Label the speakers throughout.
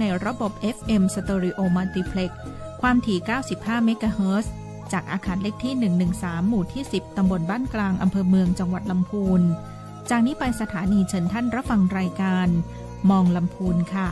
Speaker 1: ในระบบ FM Stereo Multiplex ความถี่ 95 เมกะเฮิรตซ์จากอาคารเล็กที่ 113 หมู่ที่ 10 ตำบลบ้านกลาง อำเภอเมืองจังหวัดลำพูน จากนี้ไปสถานีเชิญท่านรับฟังรายการ มองลำพูนค่ะ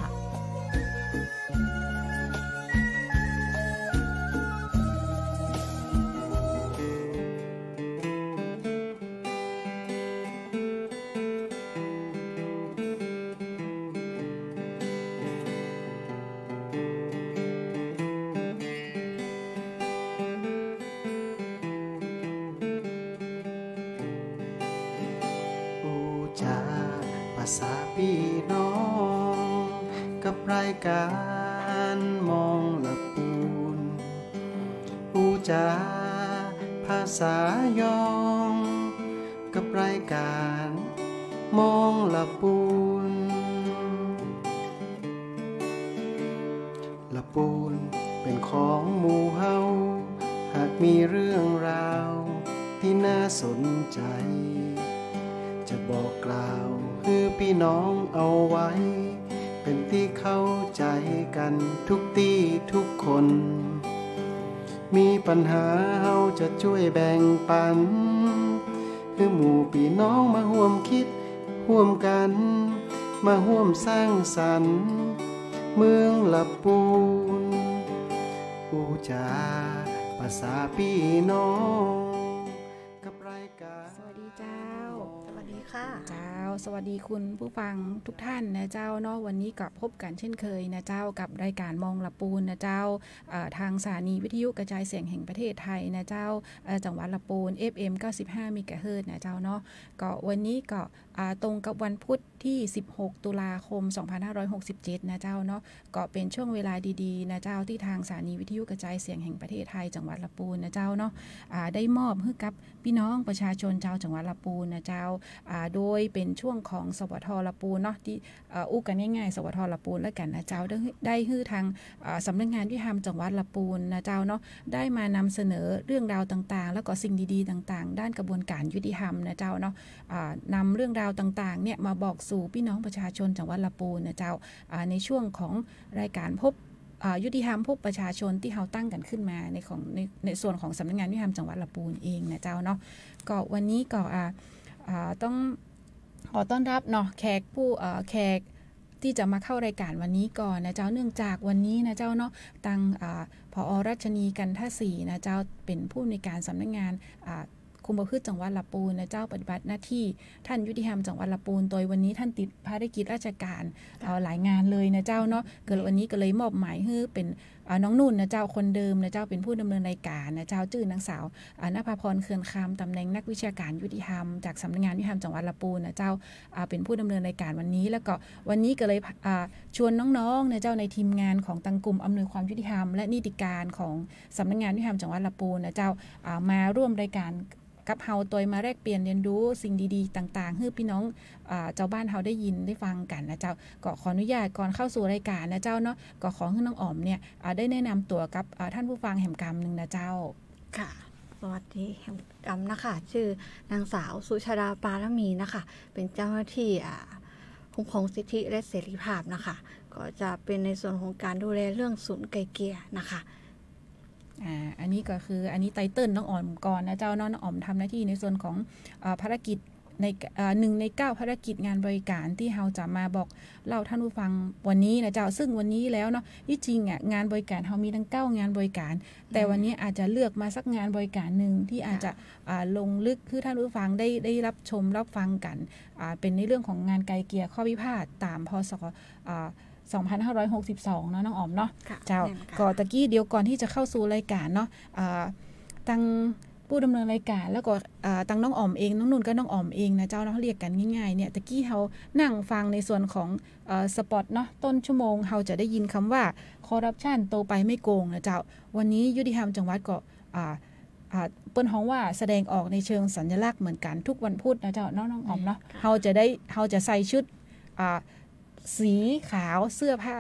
Speaker 1: า
Speaker 2: งสรรค์เมืองลับปูนปูจาภาษาพี่น้อง
Speaker 3: ค่ะเจ้า สวัสดีคุ สวัสดีคุณผู้ฟังทุกท่านนะเจ้าเนาะวันนี้ก็พบกันเช่นเคยนะเจ้ากับรายการมองละปูนนะเจ้าทางสถานีวิทยุกระจายเสียงแห่งประเทศไทยนะเจ้าจังหวัดละปูน FM 95มิกะเฮิรตนะเจ้าเนาะก็วันนี้ก็ตรงกับวันพุธที่ 16 ตุลาคม 2567 นะเจ้าเนาะก็เป็นช่วงเวลาดีๆนะเจ้าที่ทางสถานีวิทยุกระจายเสียงแห่งประเทศไทย จังหวัดละปูนนะเจ้าเนาะได้มอบให้กับพี่น้องประชาชนเจ้าจังหวัดละปูนนะเจ้าโดยเป็นช่วงของสวทละปูนเนาะที่อู้กันง่ายๆ สวทละปูนแล้วกันนะเจ้าได้ได้ฮื้อทางสำนักงานวิธรรมจังหวัดละปูนนะเจ้าเนาะได้มานำเสนอเรื่องราวต่างๆ แล้วก็สิ่งดีๆต่างๆ ด้านกระบวนการยุติธรรมนะเจ้าเนาะนำเรื่องราวต่างๆเนี่ยมาบอกสู่พี่น้องประชาชนจังหวัดละปูนนะเจ้าในช่วงของรายการพบยุติธรรมพบประชาชนที่เขาตั้งกันขึ้นมาในของในในส่วนของสำนักงานยุติธรรมจังหวัดลปูนเองนะเจ้าเนาะก็วันนี้ก็ต้อง ขอต้อนรับเนาะแขกผู้แขกที่จะมาเข้ารายการวันนี้ก่อนนะเจ้าเนื่องจากวันนี้นะเจ้าเนาะตังอพอรัชนีกันท่าสีนะเจ้าเป็นผู้ในการสำนักงงาน คุมประพฤติจังหวัดละปูนนะเจ้าปฏิบัติหน้าที่ท่านยุติธรรมจังหวัดละปูนโดยวันนี้ท่านติดภารกิจราชการเอาหลายงานเลยนะเจ้าเนาะเกิดวันนี้ก็เลยมอบหมายให้เป็นน้องนุ่นนะเจ้าคนเดิมนะเจ้าเป็นผู้ดำเนินรายการนะเจ้าจื่อนางสาวนภาพรเคือนคำตำแหน่งนักวิชาการยุติธรรมจากสำนักงานยุติธรรมจังหวัดละปูนนะเจ้าเป็นผู้ดำเนินรายการวันนี้แล้วก็วันนี้ก็เลยชวนน้องๆนะเจ้าในทีมงานของตังกลุ่มอำนวยความยุติธรรม และนิติการของสำนักงานยุติธรรมจังหวัดละปูนนะเจ้ามาร่วมรายการ กับเฮาตัวมาแลกเปลี่ยนเรียนรู้สิ่งดีๆ ต่างๆให้พี่น้องเจ้าบ้านเฮาได้ยินได้ฟังกันนะเจ้าก็ขออนุญาตก่อนเข้าสู่รายการนะเจ้าเนาะก็ขอให้น้องอ๋อมเนี่ยได้แนะนำตัวกับท่านผู้ฟังแห่งกรรมหนึ่งนะเจ้า
Speaker 4: ค่ะสวัสดีแห่งกรรมนะคะ ชื่อนางสาวสุชาดาปารมีนะคะ เป็นเจ้าหน้าที่คุ้มครองสิทธิและเสรีภาพนะคะ ก็จะเป็นในส่วนของการดูแลเรื่องศูนย์ไกลเกียนะคะ
Speaker 3: อ่าอันนี้ก็คืออันนี้ไตเติ้ลน้องอ่อมก่อนนะเจ้าน้องอ่อมทำหน้าที่ในส่วนของอภารกิจในหนึ่งในเก้าภารกิจงานบริการที่เราจะมาบอกเล่าท่านผู้ฟังวันนี้นะเจ้าซึ่งวันนี้แล้วเนาะที่จริงอะงานบริการเรามีทั้งเก้างานบริการ แต่วันนี้อาจจะเลือกมาสักงานบริการหนึ่งที่อาจจะลงลึกคือท่านผู้ฟังได้ได้รับชมรับฟังกันเป็นในเรื่องของงานไกลเกียร์ข้อพิพาทตามพศ 2562 เนาะน้องอ๋อมเนาะเจ้าก่อตะกี้เดียวก่อนที่จะเข้าสู่รายการเนาะตั้งผู้ดำเนินรายการแล้วก็ตั้งน้องอ๋อมเองน้องนุ่นก็น้องอ๋อมเองนะเจ้าเนาะเรียกกันง่ายๆเนี่ยตะกี้เขานั่งฟังในส่วนของสปอตเนาะต้นชั่วโมงเขาจะได้ยินคำว่าคอร์รัปชันโตไปไม่โกงนะเจ้า วันนี้ยุติธรรมจังหวัดก็เปิ้นห้องว่าแสดงออกในเชิงสัญลักษณ์เหมือนกันทุกวันพุธนะเจ้าน้องน้องอ๋อมเนาะเขาจะได้เขาจะใส่ชุด สีขาวเสื้อผ้า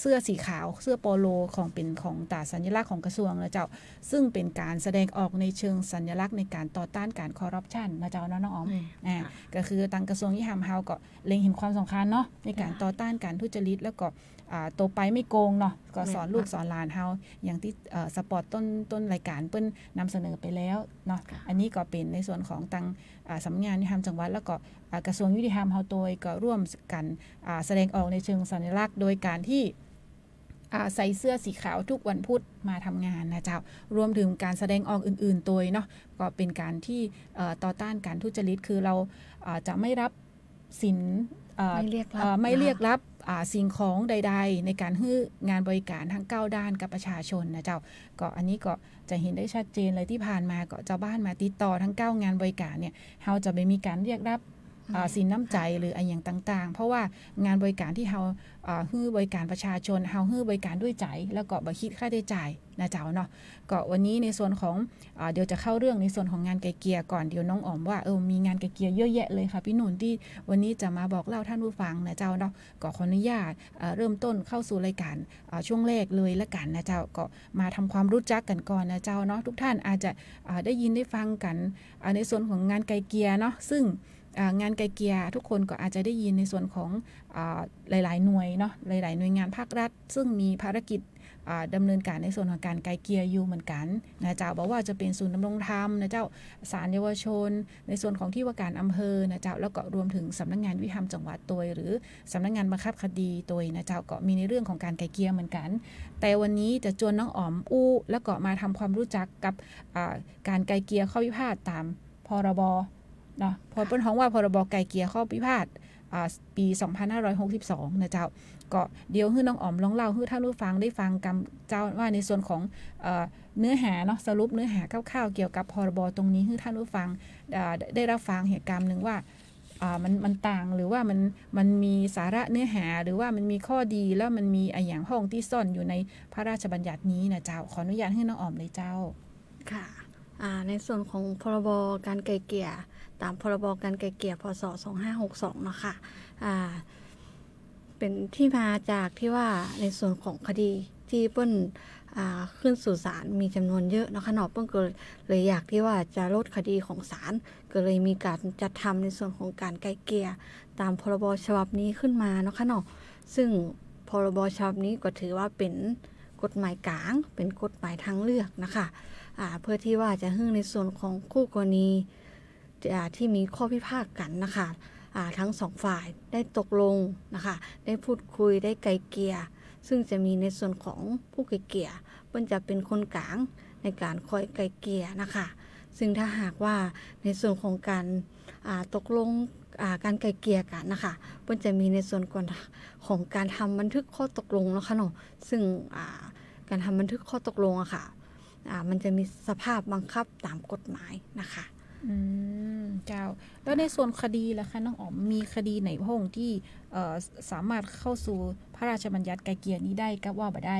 Speaker 3: เสื้อสีขาว เสื้อโปโลของเป็นของตาสัญลักษณ์ของกระทรวงนะเจ้า ซึ่งเป็นการแสดงออกในเชิงสัญลักษณ์ในการต่อต้านการคอร์รัปชันนะเจ้าน้องอ๋อมอ่าก็คือทางกระทรวงยุติธรรมเฮาก็เล็งเห็นความสำคัญเนาะในการต่อต้านการทุจริตแล้วก็ โตไปไม่โกงเนาะก็สอนลูกสอนหลานเฮาอย่างที่ spot ต้นต้นรายการเปิ้นนำเสนอไปแล้วเนาะอันนี้ก็เป็นในส่วนของตังสำนักงานยุติธรรมจังหวัด แล้วก็กระทรวงยุติธรรมเฮาโดยก็ร่วมกันแสดงออกในเชิงสัญลักษณ์ โดยการที่ใส่เสื้อสีขาวทุกวันพุธมาทำงานนะเจ้า รวมถึงการแสดงออกอื่นๆ ตวยเนาะ ก็เป็นการที่ต่อต้านการทุจริต คือเราจะไม่รับสิน
Speaker 4: ไม่เรียกรับ
Speaker 3: ไม่เรียกรับ สิ่งของใด ๆ ในการให้งานบริการทั้ง 9 ด้านกับประชาชนนะเจ้า ก็อันนี้ก็จะเห็นได้ชัดเจนเลยที่ผ่านมาก็เจ้าบ้านมาติดต่อทั้ง 9 งานบริการเนี่ยเราจะไม่มีการเรียกรับ สินน้ำใจหรืออะไรอย่างต่าง ๆ เพราะว่างานบริการที่เราฮื้อบริการประชาชนเฮาฮื้อบริการด้วยใจ แล้วก็บ่คิดค่าใช้จ่ายนะเจ้าเนาะก็วันนี้ในส่วนของอเดี๋ยวจะเข้าเรื่องในส่วนของงานไกลเกียก่อนเดี๋ยวน้องอ๋อมว่าเออมีงานไกลเกียเยอะแยะเลยค่ะพี่หนุนที่วันนี้จะมาบอกเล่าท่านผู้ฟังนะเจ้าเนาะก็ขออนุญาตเริ่มต้นเข้าสู่รายการช่วงแรกเลยละกันนะเจ้าก็มาทำความรู้จักกันก่อนนะเจ้าเนาะทุกท่านอาจจะได้ยินได้ฟังกันในส่วนของงานไกลเกียเนาะซึ่ง งานไกลเกียทุกคนก็อาจจะได้ยินในส่วนของอหลาย ๆ หน่วยเนาะหลาย ๆ หน่วยงานภาครัฐ ซึ่งมีภารกิจดำเนินการในส่วนของการไกลเกียอยู่เหมือนกันนะเจ้าบอกว่าจะเป็นศูนย์ดำรงธรรมนะเจ้าศาลเยาวชน ในส่วนของที่ว่าการอำเภอนะเจ้าแล้วก็รวมถึงสำนักงงานวิธรรมจังหวัดตัวหรือสำนักงงานบังคับคดีตัวนะเจ้าก็มีในเรื่องของการไกลเกียเหมือนกัน แต่วันนี้จะจวนน้องอ๋อมอู้ แล้วก็มาทำความรู้จักกับการไกลเกียข้อพิพาทตามพรบ เนาะพอเป็นท้องว่าพรบไก่เกียร์ข้อพิพาทปี 2562 นะเจ้า ก็เดี๋ยวให้น้องอ๋อมลองเล่าให้ท่านผู้ฟังได้ฟังกันเจ้าว่าในส่วนของเนื้อหาเนาะสรุปเนื้อหาคร่าวๆเกี่ยวกับพรบตรงนี้ให้ท่านผู้ฟังได้รับฟังเหตุการณ์หนึ่งว่ามันมันต่างหรือว่ามันมันมีสาระเนื้อหาหรือว่ามันมีข้อดีแล้วมันมีออย่างห้องที่ซ่อนอยู่ในพระราชบัญญัตินี้นะเจ้าขออนุญาตให้น้องอ๋อมเลยเจ้า
Speaker 4: ค่ะในส่วนของพรบการไกลเกลี่ย ตามพรบการไกลเกลี่ยพศ 2562 นะคะะเป็นที่มาจากที่ว่าในส่วนของคดีที่เปิ้ลขึ้นสู่ศาลมีจำนวนเยอะนะคะนอเปิ้ลก็เลยอยากที่ว่าจะลดคดีของศาลก็เลยมีการจัดทำในส่วนของการไกลเกลี่ยตามพรบฉบับนี้ขึ้นมาเนาะคะนาะซึ่งพรบฉบับนี้ก็ถือว่าเป็นกฎหมายกลาง เป็นกฎหมายทางเลือกนะคะะเพื่อที่ว่าจะหึ่งในส่วนของคู่กรณี ที่มีข้อพิพาทกันนะคะทั้งสองฝ่ายได้ตกลงนะคะได้พูดคุยได้ไกลเกลี่ยซึ่งจะมีในส่วนของผู้ไกลเกลี่ยเปิ้นจะเป็นคนกลางในการคอยไกลเกลี่ยนะคะซึ่งถ้าหากว่าในส่วนของการตกลงการไกลเกลี่ยกันนะคะเปิ้นจะมีในส่วนของการทำบันทึกข้อตกลงนะคะเนาะซึ่งการทำบันทึกข้อตกลงอะค่ะมันจะมีสภาพบังคับตามกฎหมายนะคะ
Speaker 3: อืมเจ้า แล้วในส่วนคดีล่ะคะน้องอ๋อมมีคดีไหนพงที่สามารถเข้าสู่พระราชบัญญัติไกลเกียนี้ได้กับว่าบ่ได้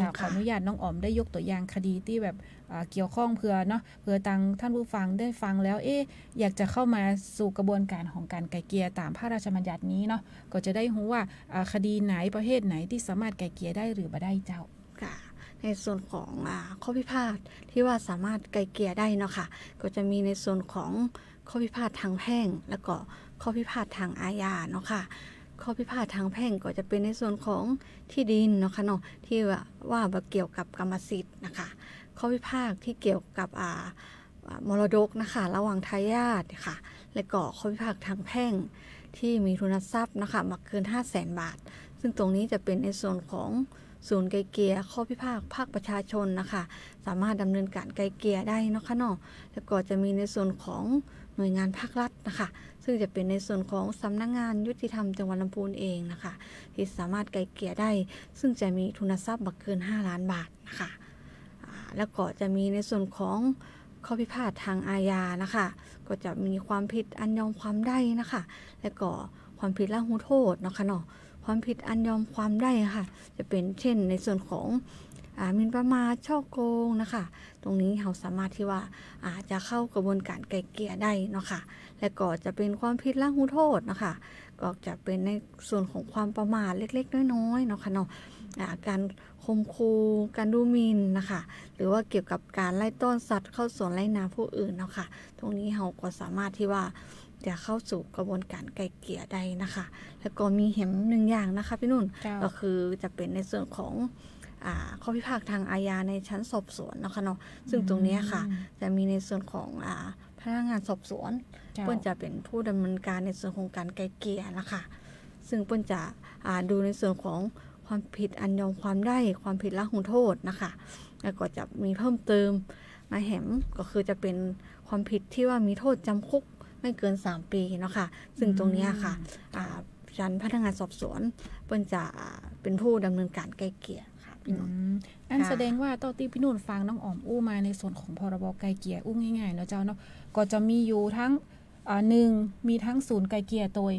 Speaker 3: จาขออนุญาตน้องอ๋อมได้ยกตัวอย่างคดีที่แบบเกี่ยวข้องเพื่อเนาะเพื่อตังท่านผู้ฟังได้ฟังแล้วเอ๊ะอยากจะเข้ามาสู่กระบวนการของการไกลเกียตามพระราชบัญญัตินี้เนาะก็จะได้รู้ว่าคดีไหนประเภทไหนที่สามารถไกลเกียได้หรือบ่ได้เจ้า
Speaker 4: ค่ะ ในส่วนของอข้อพิพาทที่ว่าสามารถไกลเกลี่ยได้เนาะค่ะก็จะมีในส่วนของข้อพิพาททางแพ่ง แล้วก็ข้อพิพาททางอาญาเนาะค่ะข้อพิพาททางแพ่งก็จะเป็นในส่วนของที่ดินเนาะค่ะเนาะที่ว่าว่าเกี่ยวกับกรรมสิทธิ์นะคะข้อพิพาทที่เกี่ยวกับอ่ามรดกนะคะระหว่างทายาทค่ะ และก็ข้อพิพาททางแพ่งที่มีทุนทรัพย์นะคะมากเกิน 5 0 0แสนบาท ซึ่งตรงนี้จะเป็นในส่วนของ ศูนย์ไกลเกลี่ยข้อพิพาทภาคประชาชนนะคะ สามารถดำเนินการไกลเกลี่ยได้นะคะเนาะแล้วก็จะมีในส่วนของหน่วยงานภาครัฐนะคะ ซึ่งจะเป็นในส่วนของสำนักงงานยุติธรรมจังหวัดลำพูนเองนะคะ ที่สามารถไกลเกลี่ยได้ ซึ่งจะมีทุนทรัพย์บักเกิน 5 ล้านบาทนะคะแล้วก็จะมีในส่วนของข้อพิพาททางอาญานะคะ ก็จะมีความผิดอันยอมความได้นะคะ และก็ความผิดละหูโทษนะคะเนาะ ความผิดอันยอมความได้ค่ะ จะเป็นเช่นในส่วนของอมินประมาทช่อโกงนะคะ ตรงนี้เราสามารถที่ว่าอาจจะเข้ากระบวนการไกลเกลี่ยได้เนาะคะ่ะและก็จะเป็นความผิดละหูโทษนะคะ ก็จะเป็นในส่วนของความประมาทเล็ก ๆ น้อยๆเนาะค่ะเนาะการคมคูการดูมินนะคะ หรือว่าเกี่ยวกับการไล่ต้อนสัตว์เข้าสวนไล่นาผู้อื่นเนาะค่ะตรงนี้เราก็สามารถที่ว่า จะเข้าสู่กระบวนการไกลเกลี่ยได้นะคะ แล้วก็มีเห็มหนึ่งอย่างนะคะพี่นุ่น
Speaker 3: เจ้า
Speaker 4: ก็คือจะเป็นในส่วนของอ่าข้อพิพากษาทางอาญาในชั้นสอบสวนนะคะเนาะซึ่งตรงเนี้ยค่ะ จะมีในส่วนของอ่าพนักงานสอบสวน
Speaker 3: เจ้า
Speaker 4: เปิ้นจะเป็นผู้ดำเนินการในส่วนของการไกลเกลี่ยนะคะซึ่งเปิ้นจะอ่าดูในส่วนของความผิดอันยอมความได้ความผิดละหูโทษนะคะ แล้วก็จะมีเพิ่มเติมมาแหมก็คือจะเป็นความผิดที่ว่ามีโทษจำคุก ไม่เกิน 3 ปีเนาะค่ะ ซึ่งตรงเนี้ยค่ะอ่าชั้นพนักงานสอบสวนเปิ้นจะอ่าเป็นผู้ดำเนินการไกลเกลี่ยค่ะพี่นนท์
Speaker 3: อืมอัน
Speaker 4: ค่ะ
Speaker 3: แสดงว่าตอนที่พี่นุ่นฟังน้องอ๋อมอู้มาในส่วนของพรบไกลเกลี่ยอู้ง่ายๆเนาะเจ้าเนาะก็จะมีอยู่ทั้งอ่าหนึ่งมีทั้งศูนย์ไกลเกลี่ยโดย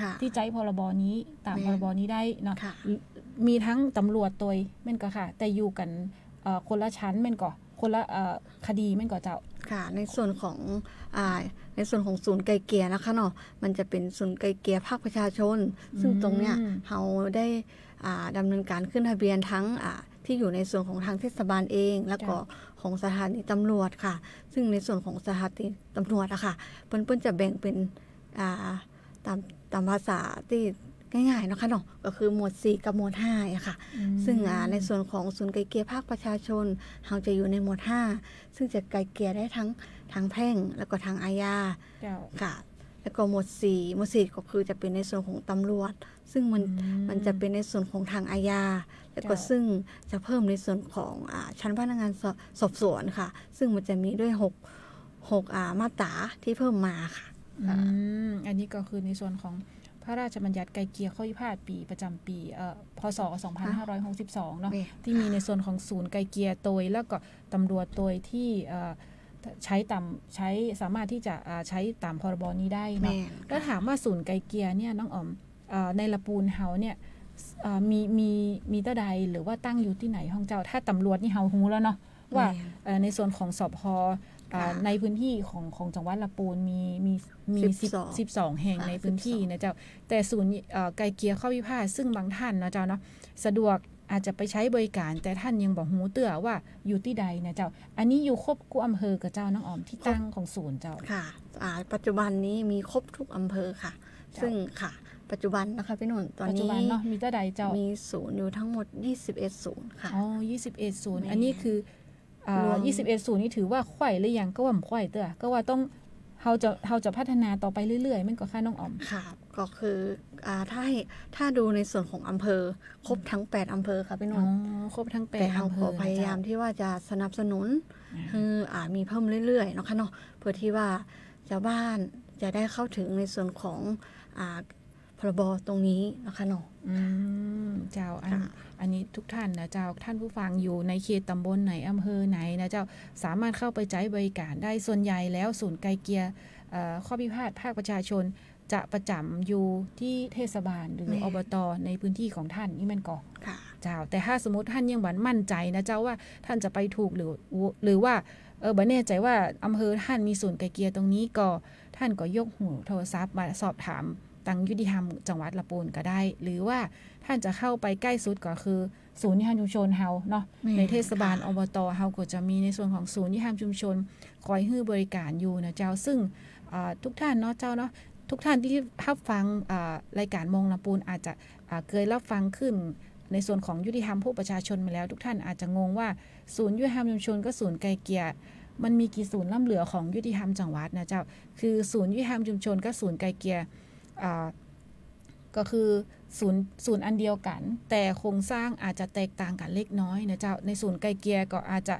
Speaker 4: ค่ะ
Speaker 3: ที่ใจพรบนี้ตาม
Speaker 4: แม่
Speaker 3: พรบนี้ได้เนาะ
Speaker 4: ค่ะ
Speaker 3: มีทั้งตำรวจโดยแม่นก็ค่ะ แต่อยู่กันเอ่อคนละชั้นแม่นก็ คนละเอ่อคดีแม่นก็เจ้า
Speaker 4: ค่ะ ในส่วนของอ่าในส่วนของศูนย์ไกลเกลี่ยนะคะเนาะมันจะเป็นศูนย์ไกลเกลี่ยภาคประชาชน ซึ่งตรงเนี้ย
Speaker 3: อืม
Speaker 4: เราได้อ่าดำเนินการขึ้นทะเบียนทั้งอ่าที่อยู่ในส่วนของทางเทศบาลเอง แล้วก็ของสถานีตำรวจค่ะ ซึ่งในส่วนของสถานีตำรวจอะค่ะเปิ้นๆจะแบ่งเป็นอ่าตามตามภาษาที่ ง่ายๆเนาะคะเนาะก็คือหมวด 4 กับหมวด5อะค่ะ ซึ่งอ่าในส่วนของศูนย์ไกลเกลี่ยภาคประชาชนเราจะอยู่ในหมวด 5 ซึ่งจะไกลเกลี่ยได้ทั้งทางแพ่งแล้วก็ทางอาญา
Speaker 3: เจ้า
Speaker 4: ค่ะ แล้วก็หมวด 4 หมวด 4 ก็คือจะเป็นในส่วนของตำรวจ ซึ่งมัน
Speaker 3: อืม
Speaker 4: มันจะเป็นในส่วนของทางอาญาแล้วก็
Speaker 3: จ้ะ
Speaker 4: ซึ่งจะเพิ่มในส่วนของอาชั้นพนักงานสอบสอบสวนค่ะ ซึ่งมันจะมีด้วย 6 6อ่ามาตราที่เพิ่มมาค่ะ
Speaker 3: อืมอันนี้ก็คือในส่วนของพ ระราชบัญญัติไกลเกลี่ยข้อพิพาทปีประจำปีเอ่อพศ 2562 เนาะ
Speaker 4: นี่
Speaker 3: ที่มีในส่วนของศูนย์ไกลเกลี่ยโดยแล้วก็ตำรวจโดยที่เอ่อใช้ตามใช้สามารถที่จะอ่าใช้ตามพรบนี้ได้เนาะ
Speaker 4: แม่น
Speaker 3: แล้วถามว่าศูนย์ไกลเกลี่ยเนี่ยน้องอ๋อมเอ่อในละปูนเฮาเนี่ยเอ่อมีมีมีเต้าใดหรือว่าตั้งอยู่ที่ไหนห้องเจ้า ถ้าตำรวจนี่เฮาฮูแล้วเนาะว่า
Speaker 4: แม่น
Speaker 3: เอ่อในส่วนของสพอ่า
Speaker 4: ค่ะ
Speaker 3: ในพื้นที่ของของจังหวัดละปูนมีมีมีสิบ
Speaker 4: 12
Speaker 3: สิบสองแห่ง
Speaker 4: ค่ะ
Speaker 3: ในพื้นที่
Speaker 4: 12
Speaker 3: นะเจ้าแต่ศูนย์เอ่อไกลเกลี่ยข้อพิพาทซึ่งบางท่านนะเจ้าเนาะสะดวกอาจจะไปใช้บริการ แต่ท่านยังบอกหูเตือว่าอยู่ที่ใดนะเจ้า อันนี้อยู่ครบกุอำเภอกับเจ้าน้องอ๋อมที่ตั้งของศูนย์เจ้า
Speaker 4: ค่ะอ่าปัจจุบันนี้มีครบทุกอำเภอค่ะ
Speaker 3: จ้ะ
Speaker 4: ซึ่งค่ะปัจจุบันนะคะพี่หนุ่นตอน
Speaker 3: ปัจจุ
Speaker 4: นี้
Speaker 3: บันเนาะมีเต้าใดเจ้า
Speaker 4: มีศูนย์อยู่ทั้งหมด 21 ศูนย์ค่ะ
Speaker 3: อ๋อยี่สิบเอ็ดศูนย์
Speaker 4: แม่
Speaker 3: อันนี้คืออ่าร
Speaker 4: วม
Speaker 3: ยี่สิบเอ็ดศูนย์นี่ถือว่าข่อยหรือยังก็ว่าข่อยเต้อก็ว่าต้องเราจะเราจะพัฒนาต่อไปเรื่อยๆมันก็ค่าน้องอ๋อม
Speaker 4: ค่ะ ก็คืออ่าถ้าให้ถ้าดูในส่วนของอำเภอ ครบทั้ง 8 อำเภอค่ะพี่ห
Speaker 3: อ๋
Speaker 4: นุ่
Speaker 3: อนครบทั้งแป
Speaker 4: แต่
Speaker 3: ด
Speaker 4: เรา
Speaker 3: อำเภ
Speaker 4: ก็
Speaker 3: อ
Speaker 4: พยายามที่ว่าจะสนับสนุนคืออ่ามีเพิ่มเรื่อยๆเนาะค่ะเนาะเพื่อที่ว่าชาวบ้านจะได้เข้าถึงในส่วนของอ่าพรบตรงนี้เนาะคะเนาะ
Speaker 3: อืมเจ้าอัน
Speaker 4: ค่ะ
Speaker 3: อันนี้ทุกท่านนะเจ้าท่านผู้ฟังอยู่ในเขตตำบลไหนอำเภอไหนนะเจ้าสามารถเข้าไปใช้บริการได้ส่วนใหญ่แล้วศูนย์ไกลเกลี่ยเอ่อข้อพิพาทภาคประชาชนจะประจำอยู่ที่เทศบาลหรือ
Speaker 4: แม่
Speaker 3: อบตในพื้นที่ของท่านนี่มันก่อ
Speaker 4: ค่ะ
Speaker 3: เจ้า แต่ถ้าสมมติท่านยังบันมั่นใจนะเจ้าว่าท่านจะไปถูกหรือหรือว่าเออบันแน่ใจว่าอำเภอท่านมีศูนย์ไกลเกลียตรงนี้ก็ท่านก็ยกหูโทรศัพท์มาสอบถาม ตังยุติธรรมจังหวัดละปูนก็ได้ หรือว่าท่านจะเข้าไปใกล้สุดก็คือ ศูนย์ยุติธรรมชุมชนเฮาเนาะ
Speaker 4: แม่
Speaker 3: ในเทศบาล
Speaker 4: ค่ะ
Speaker 3: อบตเฮาก็จะมีในส่วนของศูนย์ยุติธรรมชุมชน คอยให้บริการอยู่นะเจ้าซึ่งอ่าทุกท่านเนาะเจ้าเนาะทุกท่านที่รับฟังอ่ารายการมองลำปูนอาจจะอ่าเคยรับฟังขึ้นในส่วนของยุติธรรมผู้ประชาชนมาแล้ว ทุกท่านอาจจะงงว่าศูนย์ยุติธรรมชุมชนก็ศูนย์ไกลเกลี่ยมันมีกี่ศูนย์ล่ำเหลือของยุติธรรมจังหวัดนะเจ้า คือศูนย์ยุติธรรมชุมชนก็ศูนย์ไกลเกลี่ยอ่า ก็คือศูนย์ศูนย์อันเดียวกัน แต่โครงสร้างอาจจะแตกต่างกันเล็กน้อยนะเจ้าในศูนย์ไกลเกียก็อาจจะ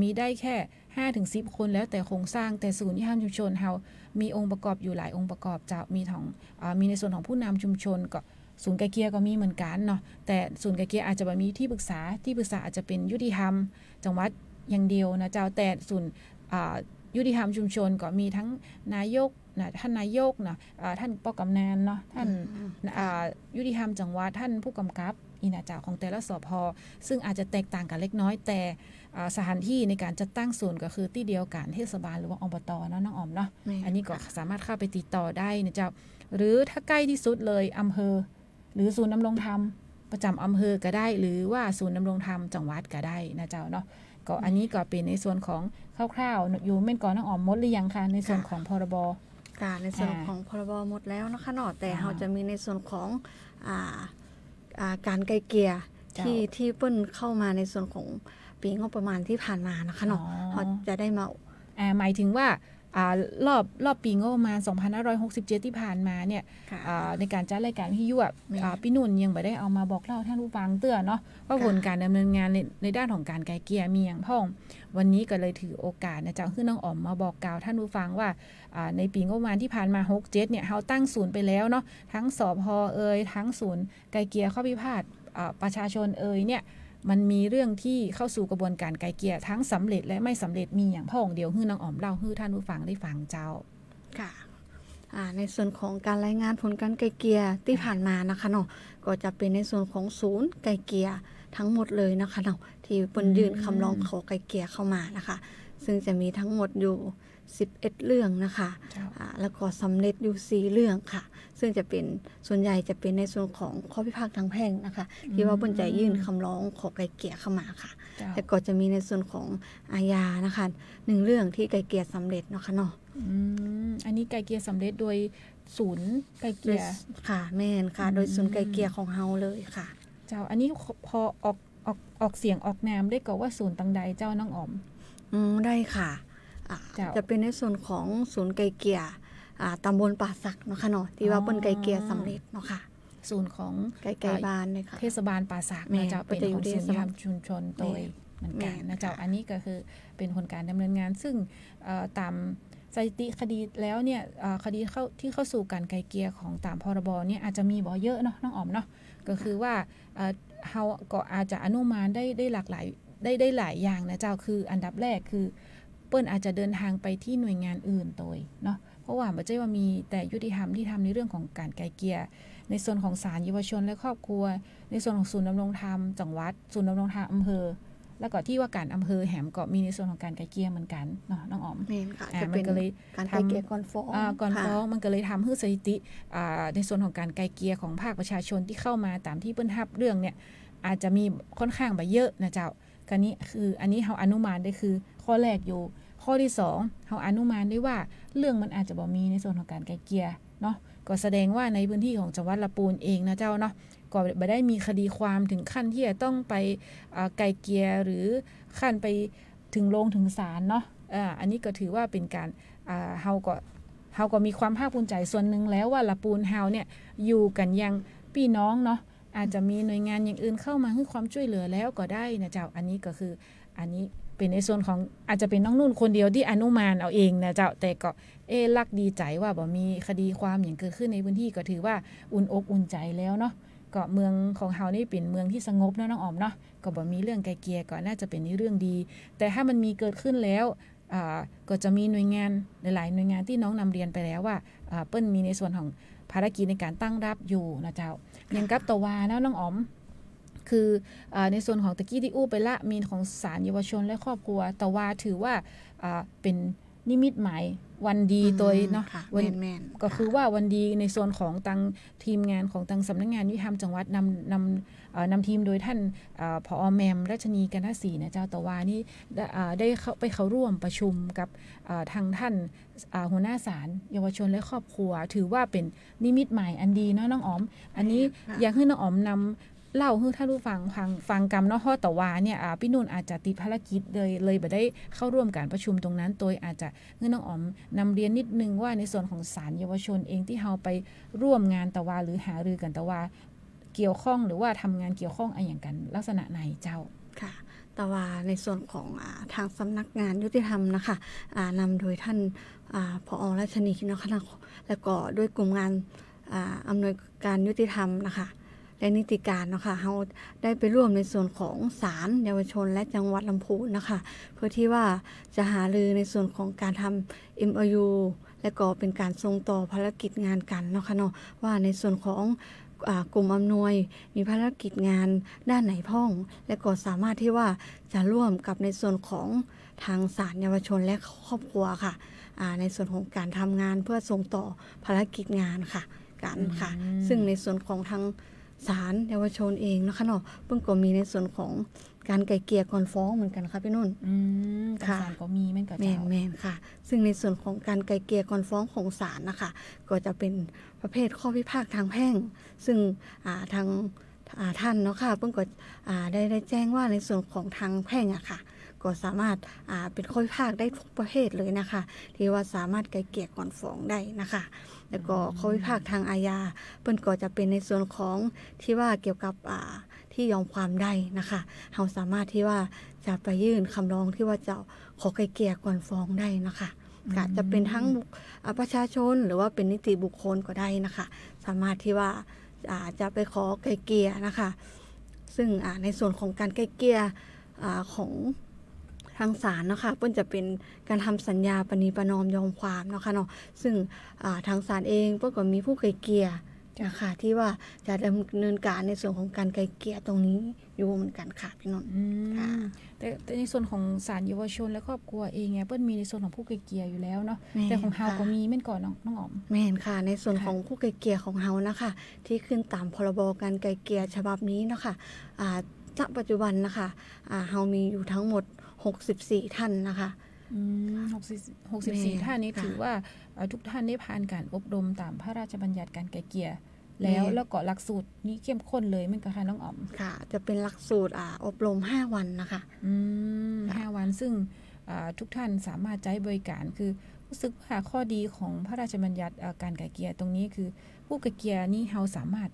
Speaker 3: มีได้แค่5ถึง10 คนแล้วแต่โครงสร้างแต่ศูนย์ยุติธรรมชุมชนเฮามีองค์ประกอบอยู่หลายองค์ประกอบจ้ามีของอมีในส่วนของผู้นำชุมชนก็ศูนย์ไกลเกียก็มีเหมือนกันเนาะแต่ศูนย์ไกลเกียอาจจะมีที่ปรึกษาที่ปรึกษาอาจจะเป็นยุติธรรม จังหวัดอย่างเดียวนะเจ้าแต่ศูนย์ยุติธรรมชุมชนก็มีทั้งนายก นะท่านนายกนะอ่าท่านปกำนันเนาะท่านอ่ายุติธรรมจังหวัดท่านผู้กำกับอีนาจาของแต่ละสพซึ่งอาจจะแตกต่างกันเล็กน้อยแต่อ่าสถานที่ในการจัดตั้งศูนย์ก็คือที่เดียวกันเทศบาลหรือว่าอบตเนาะน้องออมเนาะ
Speaker 4: แม่
Speaker 3: อันนี้ก็สามารถเข้าไปติดต่อได้นะเจ้าหรือถ้าใกล้ที่สุดเลยอำเภอ หรือศูนย์ดำรงธรรมประจำอำเภอก็ได้ หรือว่าศูนย์ดำรงธรรมจังหวัดก็ได้นะเจ้าเนาะก็อันนี้ก็เป็นในส่วนของคร่าวๆอยู่เม่นก่อนน้องออมมดหรือยังคะในส่วนของพรบ
Speaker 4: ค่ะในส่วนของพรบหมดแล้วนะคะเนาะแต่เราจะมีในส่วนของอ่าอ่าการไกลเกลี่ยที่ที่เปิ้นเข้ามาในส่วนของปีงบประมาณที่ผ่านมานะคะเนาะเขาจะได้มา
Speaker 3: หมายถึงว่า รอบรอบปีงบประมาณ 2567 ที่ผ่านมาเนี่ยในการจัดรายการพี่ยุอะพี่นุ่นยังไม่ได้เอามาบอกเล่าท่านผู้ฟังเตือนเนาะว่าผลการดำเนินงานในในด้านของการไกลเกลี่ยมีอย่างพ่อง วันนี้ก็เลยถือโอกาสนะจ๊ะขึ้นน้องอ๋อมมาบอกกล่าวท่านผู้ฟังว่าในปีงบประมาณที่ผ่านมา 6 7 เนี่ยเราตั้งศูนย์ไปแล้วเนาะทั้งสอพอเอ่ยทั้งศูนย์ไกลเกลี่ยข้อพิพาทประชาชนเอ่ยเนี่ย มันมีเรื่องที่เข้าสู่กระบวนการไกลเกลี่ยทั้งสำเร็จและไม่สำเร็จมีอย่างพ่องเดียวฮือน้องอ๋อมเล่าฮือท่านผู้ฟังได้ฟังเจ้า
Speaker 4: ค่ะในส่วนของการรายงานผลการไกลเกลี่ยที่ผ่านมานะคะเนาะก็จะเป็นในส่วนของศูนย์ไกลเกลี่ยทั้งหมดเลยนะคะเนาะที่ปนยื่นคำร้องขอไกลเกลี่ยเข้ามานะคะ ซึ่งจะมีทั้งหมดอยู่ 11 เรื่องนะคะะแล้วก็สำเร็จอยู่ 4 เรื่องค่ะ ซึ่งจะเป็นส่วนใหญ่จะเป็นในส่วนของข้อพิพากษาทางแพ่งนะคะที่ว่าบนใจยื่นคำร้องขอไกลเกลี่ยเข้ามาค่ะ แต่ก็จะมีในส่วนของอาญานะคะหนึ่งเรื่องที่ไกลเกลี่ยสำเร็จเนาะค่ะเนาะ
Speaker 3: อันนี้ไกลเกลี่ยสำเร็จโดยศูนย์ไกลเกลี่ย
Speaker 4: ค่ะแม่นค่ะ โดยศูนย์ไกลเกลี่ยของเฮาเลยค่ะ
Speaker 3: เจ้าอันนี้พอออกออกออกเสียงออกนามได้ก็ว่าศูนย์ตังใดเจ้าน้องอ๋อม
Speaker 4: อืมได้ค่ะจะเป็นในส่วนของศูนย์ไกลเกลี่ย ตำบลป่าสักเนาะค่ะเนาะที่ว่าเปิ้นไกลเกลี่ยสำเร็จเนาะค่ะ
Speaker 3: ศูนย์ของ
Speaker 4: ไกลไกลบ้านเลยค่ะ
Speaker 3: เทศบาลป่าสักนะเจ้าเป็นของศูนย์ยุติชุมชนโดยเหมือนกันนะเจ้าอันนี้ก็คือเป็นคนการดำเนินงาน ซึ่งตามสถิติคดีแล้วเนี่ยคดีเข้าที่เข้าสู่การไกลเกลี่ยของตามพรบเนี่ยอาจจะมีบ่เยอะเนาะน้องอ๋อมเนาะก็คือว่าเฮาก็อาจจะอนุมานได้ได้หลากหลายได้ได้หลายอย่างนะเจ้าคืออันดับแรกคือ เปิ้นอาจจะเดินทางไปที่หน่วยงานอื่นโดยเนาะ เพราะว่าไม่ใช่ว่ามีแต่ยุติธรรมที่ทำในเรื่องของการไกลเกลี่ยในส่วนของศาลเยาวชนและครอบครัว ในส่วนของศูนย์ดำรงธรรมจังหวัด ศูนย์ดำรงธรรมอำเภอ แล้วก็ที่ว่าการอำเภอแหมก็มีในส่วนของการไกลเกลี่ยเหมือนกันเนาะน้องอ๋อม
Speaker 4: ค่ะจะเป็นการไกลเกลี่ยก่อนฟ้อง
Speaker 3: ก่อนฟ้องมันก็เลยทำให้สถิติในส่วนของการไกลเกลี่ยของภาคประชาชนที่เข้ามาตามที่เปิ้นทับเรื่องเนี่ยอาจจะมีค่อนข้างไปเยอะนะเจ้ากันนี้คืออันนี้เขาอนุมานได้คือข้อแรกอยู่ ข้อที่2เขาอนุมานได้ว่าเรื่องมันอาจจะบ่มีในส่วนของการไกลเกลียเนาะก็แสดงว่าในพื้นที่ของจังหวัดละปูนเองนะเจ้าเนาะก็ไม่ได้มีคดีความถึงขั้นที่จะต้องไปไกลเกลียหรือขั้นไปถึงโรงถึงศาลเนาะอันนี้ก็ถือว่าเป็นการเฮาก็เฮาก็มีความภาคภูมิใจส่วนหนึ่งแล้วว่าละปูนเฮาเนี่ยอยู่กันยังพี่น้องเนาะอาจจะมีหน่วยงานอย่างอื่นเข้ามาให้ความช่วยเหลือแล้วก็ได้นะเจ้าอันนี้ก็คืออันนี้ เป็นในส่วนของอาจจะเป็นน้องนุ่นคนเดียวที่อนุมานเอาเองนะเจ้าแต่ก็เอลักดีใจว่าบ่มีคดีความอย่างเกิดขึ้นในพื้นที่ก็ถือว่าอุ่นอกอุ่นใจแล้วเนาะก็เมืองของเฮานี่เป็นเมืองที่สงบเนาะน้องออมเนาะก็บ่มีเรื่องไกลเกลี่ยก็น่าจะเป็นเรื่องดี แต่ถ้ามันมีเกิดขึ้นแล้วก็จะมีหน่วยงานหลาย ๆ หน่วยงานที่น้องนำเรียนไปแล้วว่าเปิ้ลมีในส่วนของภารกิจในการตั้งรับอยู่นะเจ้าอย่างกับตะวาเนาะน้องออม คืออในส่วนของตะกี้ที่อู้ไปละมีของศาลเยาวชนและครอบครัว แต่ว่าถือว่าเป็นนิมิตหมายวันดีโดยเนาะ
Speaker 4: วัน
Speaker 3: ก็คือว่าวันดีในส่วนของตังทีมงานของตังสำนักงงานยุติธรรมจังหวัดนำนำนำทีมโดยท่านผอแมมรัชนีกันทศรีนะเจ้าตะวานี่ได้เข้าไปเขาร่วมประชุมกับทางท่านหัวหน้าศาลเยาวชนและครอบครัว ถือว่าเป็นนิมิตใหม่อันดีเนาะน้องอ๋อม อันนี้อยากให้น้องอ๋อมนำ เล่าให้ท่านผู้ฟังฟังฟังกรรมเนาะเพราะแต่ว่าเนี่ยพี่นุ่นอาจจะติดภารกิจเลยเลยไม่ได้เข้าร่วมการประชุมตรงนั้นโดยอาจจะเงื่อนน้องอ๋อมนำเรียนนิดนึงว่าในส่วนของศาลเยาวชนเองที่เราไปร่วมงานตะวาหรือหารือกันตะวาเกี่ยวข้องหรือว่าทำงานเกี่ยวข้องอะไรอย่างกัน ลักษณะไหนเจ้า
Speaker 4: ค่ะแต่ว่าในส่วนของอทางสำนักงานยุติธรรมนะคะนำโดยท่านอพอราชนีนะคะแล้วก็ด้วยกลุ่มงานอำนวยการยุติธรรมนะคะ และนิติการเนาะคะ่ะเราได้ไปร่วมในส่วนของศาลเยาวชนและจังหวัดลำพูนนะคะ เพื่อที่ว่าจะหารือในส่วนของการทำ MOU และก็เป็นการส่งต่อภารกิจงานกันเนาะค่ะเนาะว่าในส่วนของกลุ่มอำนวยมีภารกิจงานด้านไหนพ้อง และก็สามารถที่ว่าจะร่วมกับในส่วนของทางศาลเยาวชนและครอบครัวค่ะในส่วนของการทำงานเพื่อส่งต่อภารกิจงานค่ะกันค่ะ ซึ่งในส่วนของทาง ศาลเยาวชนเองนะคะเนาะเพิ่งก็มีในส่วนของการไก่เกลี่ยก่อนฟ้องเหมือนกันค่ะพี่นุ่น
Speaker 3: อืมค่ะศาลก็มีแม่นก็
Speaker 4: เจ้าแม่นค่ะ ซึ่งในส่วนของการไก่เกลี่ยก่อนฟ้องของศาลนะคะ ก็จะเป็นประเภทข้อพิพาททางแพ่ง ซึ่งทางท่านเนาะค่ะเพิ่งก็ได้ได้แจ้งว่าในส่วนของทางแพ่งอะค่ะ ก็สามารถเป็นข้อพิพาทได้ทุกประเภทเลยนะคะที่ว่าสามารถไกลเกลี่ยก่อนฟ้องได้นะคะ แล้วก็ข้อพิพาททางอาญาเปิ้นก็จะเป็นในส่วนของที่ว่าเกี่ยวกับที่ยอมความได้นะคะเราสามารถที่ว่าจะไปยื่นคำร้องที่ว่าจะขอไกลเกลี่ยก่อนฟ้องได้นะคะจะเป็นทั้งประชาชนหรือว่าเป็นนิติบุคคลก็ได้นะคะ สามารถที่ว่าจะไปขอไกลเกลี่ยนะคะ ซึ่งในส่วนของการไกลเกลี่ยของ ทางศาลนะคะเปิ้นจะเป็นการทำสัญญาปณีประนอมยอมความเนาะคะเนาะซึ่งทางศาลเองเปิ้นก็มีผู้ไกลเกลี่ยนะคะที่ว่าจะดำเนินการในส่วนของการไกลเกลี่ยตรงนี้อยู่เหมือนกันค่ะพี่นนท์
Speaker 3: ค่ะแต่แต่ในส่วนของศาลเยาวชนและครอบครัวเองเนี่ยเปิ้นมีในส่วนของผู้ไกลเกลี่ยอยู่แล้วเนาะแต่ของเฮาก็มีแม่นก่อนน้องน้องอ๋อม
Speaker 4: แม่นค่ะ ในส่วนของผู้ไกลเกลี่ยของเฮานะคะที่ขึ้นตามพรบการไกลเกลี่ยฉบับนี้เนาะค่ะอ่าณปัจจุบันนะคะอ่าเฮามีอยู่ทั้งหมด 64 ท่านนะคะ
Speaker 3: อืม64ท่านนี้ถือว่าทุกท่านได้ผ่านการอบรมตามพระราชบัญญัติการไกลเกลี่ยแล้วแล้วก็หลักสูตรนี้เข้มข้นเลยมันก็ค่ะน้องอ๋อม
Speaker 4: ค่ะ จะเป็นหลักสูตรอ่าอบรม5วันนะคะ
Speaker 3: อืมห้าวันซึ่งทุกท่านสามารถใช้บริการคือรู้สึกว่าข้อดีของพระราชบัญญัติการไก่เกียตรงนี้คือ ผู้ไก่เกียนี่เฮาสามารถ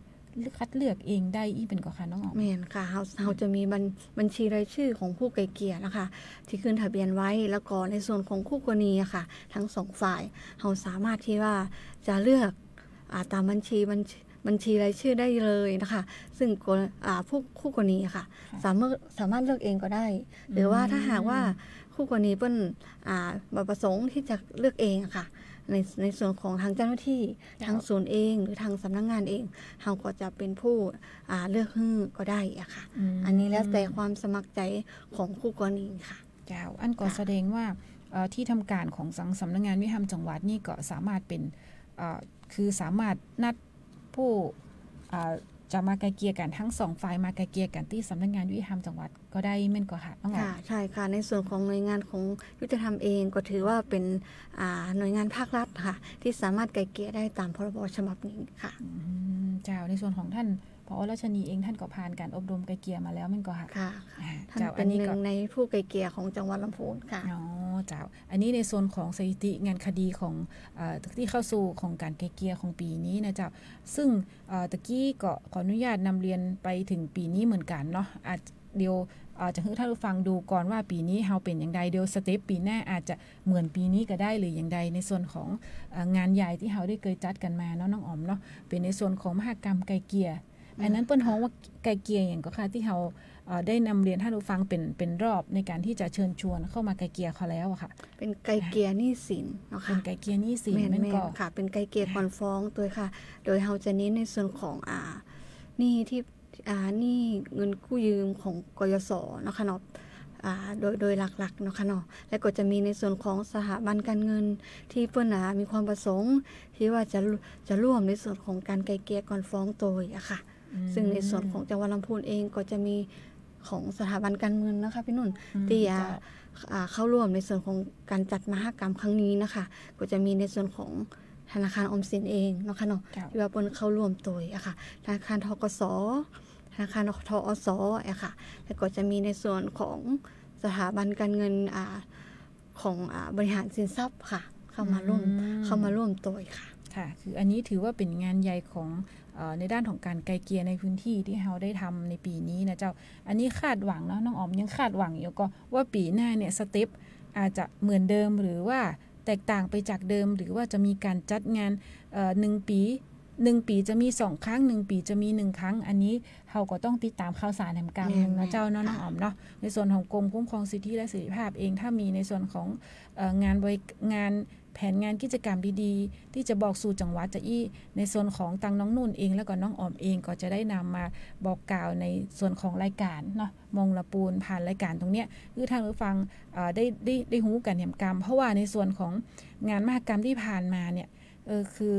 Speaker 3: คัดเลือกเองได้อีเป็นก็ค่ะน้องอ๋อม
Speaker 4: แม่นค่ะเฮาเฮาจะมีบัญบัญชีรายชื่อของผู้ไก่เกียนะคะ ที่ขึ้นทะเบียนไว้แล้วก็ในส่วนของคู่กรณีค่ะ ทั้งสองฝ่ายเฮาสามารถที่ว่าจะเลือกอตามบัญชีบัญชีบัญชีรายชื่อได้เลยนะคะ ซึ่งผู้คู่กรณีค่ะ สามารถสามารถเลือกเองก็ได้ หรือว่าถ้าหากว่าคู่กรณีเปิ้นบประสงค์ที่จะเลือกเองค่ะ ในในส่วนของทางเจ้าหน้าที่ทางศูนย์เอง หรือทางสำนักงงานเองเราก็จะเป็นผู้เลือกฮื้อก็ได้อะค่ะ อันนี้แล้วแต่ความสมัครใจของคู่กรณีค่ะ
Speaker 3: เจ้าอันก็แสดงว่าที่ทำการของสังสำนักงงานวิธรรมจังหวัดนี่ก็สามารถเป็นคือสามารถนัดผู้ จะมาไกลเกียกันทั้งสองฝ่ายมาไกลเกียกันที่สำนักงานยุติธรรมจังหวัดก็ได้เม่นก็ค่ะ
Speaker 4: น้องค่ะใช่ค่ะในส่วนของหน่วยงานของยุติธรรมเองก็ถือว่าเป็นหน่วยงานภาครัฐค่ะ ที่สามารถไกลเกียได้ตามพรบฉบับนี้ค่ะ
Speaker 3: เจ้าในส่วนของท่าน พอรัชนีเองท่านก็ผ่านการอบรมไกลเกียมาแล้วมันก็ค่ะ
Speaker 4: ค่ะท่านเป็นหนึ่งในผู้ไกลเกียของจังหวัดลำพูนค่ะ
Speaker 3: อ๋อเจ้าอันนี้ในส่วนของสถิติงานคดีของอที่เข้าสู่ของการไกลเกียของปีนี้นะเจ้าซึ่งตะกี้ก็ขออนุญาตนำเรียนไปถึงปีนี้เหมือนกันเนาะอาจเดียวอาจจะให้ท่านผู้ฟังดูก่อนว่าปีนี้เฮาเป็นอย่างใดเดียวสเต็ปปีหน้าอาจจะเหมือนปีนี้ก็ได้หรืออย่างใดในส่วนของงานใหญ่ที่เฮาได้เคยจัดกันมาเนาะน้องอ๋อมเนาะเป็นในส่วนของมหกรรมไกลเกีย อันนั้นเปิ้นฮ้องว่าไกลเกียอย่างก็ค่ะที่เขาได้นำเรียนท่านผู้ฟังเป็นเป็นรอบในการที่จะเชิญชวนเข้ามาไกลเกียเขาแล้วอะค่ะ
Speaker 4: เป็นไกลเกียนี่สินเนาะค่ะ
Speaker 3: เป็นไกลเกียนี่สิน
Speaker 4: แม่นก็ค่ะ เป็นไกลเกียก่อนฟ้องตัวค่ะ โดยเฮาจะเน้นในส่วนของอ่านี่ที่อ่านี่เงินกู้ยืมของกยศเนาะค่ะเนาะโดยโดยหลักๆเนาะค่ะเนาะและก็จะมีในส่วนของสถาบันการเงินที่เพื่อนหนามีความประสงค์ ที่ว่าจะจะร่วมในส่วนของการไกลเกลี่ยก่อนฟ้องตัวอะค่ะ ซึ่งในส่วนของจังหวัดลำพูนเองก็จะมีของสถาบันการเงินนะคะพี่นุ่นที่เข้าร่วมในส่วนของการจัดมหกรรมครั้งนี้นะคะ ก็จะมีในส่วนของธนาคารอมสินเองเนาะค่ะเนาะที่ว่าเปิ้นเข้าร่วมตัวอะค่ะธนาคารทกสธนาคารทอสอะค่ะแล้วก็จะมีในส่วนของสถาบันการเงินอ่าของอ่าบริหารสินทรัพย์ค่ะ เข้ามาร่วมเข้ามาร่วมตัวค่ะ
Speaker 3: ค่ะ คืออันนี้ถือว่าเป็นงานใหญ่ของในด้านของการไกลเกียในพื้นที่ที่เราได้ทำในปีนี้นะเจ้า อันนี้คาดหวังเนาะน้องออมยังคาดหวังอยู่ก็ว่าปีหน้าเนี่ยสเต็ปอาจจะเหมือนเดิมหรือว่าแตกต่างไปจากเดิม หรือว่าจะมีการจัดงานหนึ่งปีหนึ่งปีจะมีสองครั้งหนึ่งปีจะมีหนึ่งครั้ง อันนี้เราก็ต้องติดตามข่าวสารแห่งกรรมนะเจ้าเนาะน้องอ๋อมเนาะในส่วนของกรมคุ้มครองสิทธิและเสรีภาพเองถ้ามีในส่วนของงานบริงานแผนงานกิจกรรมดีๆ ที่จะบอกสู่จังหวัดจะอี้ในส่วนของตังน้องนุ่นเอง แล้วก็น้องออมเองก็จะได้นำมาบอกกล่าวในส่วนของรายการเนาะมงละปูนผ่านรายการตรงเนี้ยคือทางผู้ฟังได้ได้ได้หูกันเหมกรรม เพราะว่าในส่วนของงานมหกรรมที่ผ่านมาเนี่ยเออคือ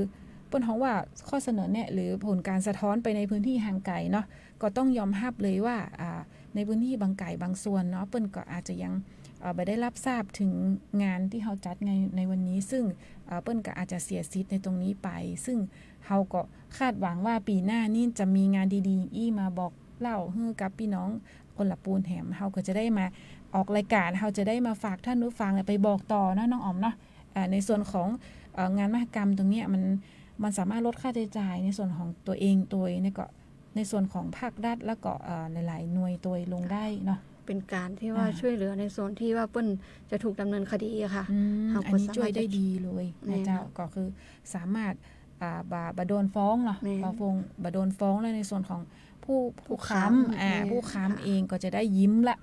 Speaker 3: ปนท้องว่าข้อเสนอเนี่ยหรือผลการสะท้อนไปในพื้นที่ห่างไกลเนาะก็ต้องยอมรับเลยว่าในพื้นที่บางไก่บางส่วนเนาะเปิ้นก็อาจจะยัง ไปได้รับทราบถึงงานที่เขาจัดในในวันนี้ ซึ่งเปิ้นก็อาจจะเสียสิทธิ์ในตรงนี้ไป ซึ่งเขาก็คาดหวังว่าปีหน้านี่จะมีงานดีๆ อี้มาบอกเล่าให้กับพี่น้องคนละปูนแถมเขาก็จะได้มาออกรายการเขาจะได้มาฝากท่านผู้ฟังไปบอกต่อนะน้องอ๋อมเนาะในส่วนของงานมหกรรมตรงนี้มันมันสามารถลดค่าใช้จ่ายในส่วนของตัวเองตัวในี่ก็ในส่วนของภาครัฐแล้วก็หลายๆหน่วยตัวลงได้เนาะ
Speaker 4: เป็นการที่ว่าช่วยเหลือในโซนที่ว่าเปิ้นจะถูกดำเนินคดีค่ะ
Speaker 3: อันนี้ช่วยได้ดีเลยนะเจ้าก็คือสามารถบาบาโดนฟ้องเนาะบาฟงบาโดนฟ้องแล้วในส่วนของผู้ผู้ค้ำอ่าผู้ค้ำเองก็จะได้ยิ้มละ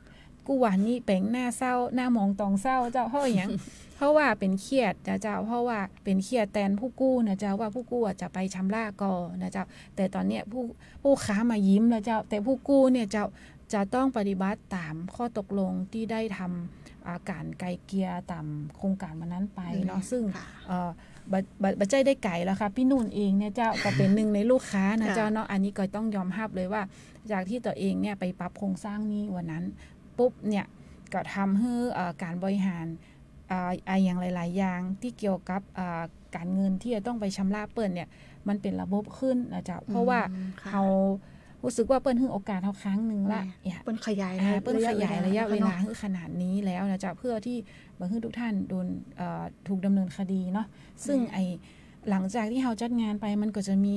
Speaker 3: กูว่านี่เป่งหน้าเศร้าหน้ามองตองเศร้าเจ้าเพราะอย่างเพราะว่าเป็นเครียดนะเจ้าเพราะว่าเป็นเครียดแทนผู้กู้นะเจ้าว่าผู้กู้จะไปชำระก่อนะเจ้าแต่ตอนเนี้ยผู้ผู้ค้ามายิ้มนะเจ้าแต่ผู้กู้เนี่ยเจ้า จะต้องปฏิบัติตามข้อตกลงที่ได้ทำการไกลเกียร์ตามโครงการมันนั้นไปเนาะซึ่งบับัใจได้ไก่แล้วค่ะพี่นุ่นเองเนี่ยเจ้าก็เป็นหนึ่งในลูกค้านะเจ้าเนาะอันนี้ก็ต้องยอมรับเลยว่า จากที่ตัวเองเนี่ยไปปรับโครงสร้างนี้วันนั้น ปุ๊บเนี่ยก็ทำให้การบริหารอ่าอย่างหลาย ๆ อย่างที่เกี่ยวกับการเงินที่จะต้องไปชำระเปิดเนี่ยมันเป็นระบบขึ้นนะจ๊ะเพราะว่าเขา รู้สึกว่าเปิ้นหึ่งโอกาสเท่าครั้งหนึ่งละ
Speaker 4: เปิ้นขยาย
Speaker 3: เปิ้นขยายระยะเวลาขนาดนี้แล้วนะจ๊ะเพื่อที่บางทุกท่านโดนถูกดำเนินคดีเนาะซึ่งไอหลังจากที่เราจัดงานไปมันก็จะมี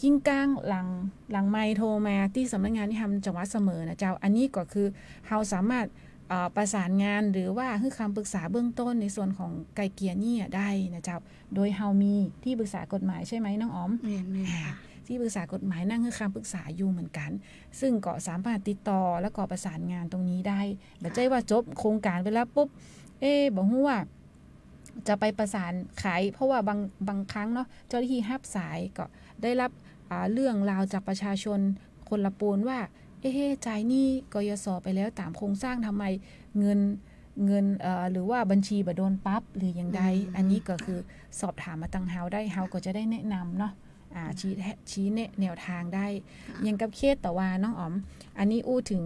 Speaker 3: กิ้งก้างหลังหลังไมโทรมาที่สำนักงานที่ทำจังหวัดเสมอนะเจ้าอันนี้ก็คือเราสามารถประสานงานหรือว่าให้คำปรึกษาเบื้องต้นในส่วนของไก่เกียร์นี่ได้นะเจ้าโดยเฮามีที่ปรึกษากฎหมายใช่ไหมน้องอ๋อม ที่ปรึกษากฎหมายนั่งคือคำปรึกษาอยู่เหมือนกัน ซึ่งก็สามารถติดต่อและก็ประสานงานตรงนี้ได้ไม่ใช่ว่าจบโครงการไปแล้วปุ๊บ เอ๊บอกว่าจะไปประสานขาย เพราะว่าบางบางครั้งเนาะเจ้าหน้าที่ฮับสายก็ได้รับเรื่องราวจากประชาชนคนละปูนว่า เอ๊ะจ่ายนี่กยศไปแล้วตามโครงสร้างทำไมเงินเงินหรือว่าบัญชีบโดนปั๊บหรืออย่างใด อันนี้ก็คือสอบถามมาตังเฮาได้เฮาก็จะได้แนะนำเนาะ ชี้ชี้แนวทางได้ยังกับเคสตะวาน้องอ๋อม อันนี้อู้ถึง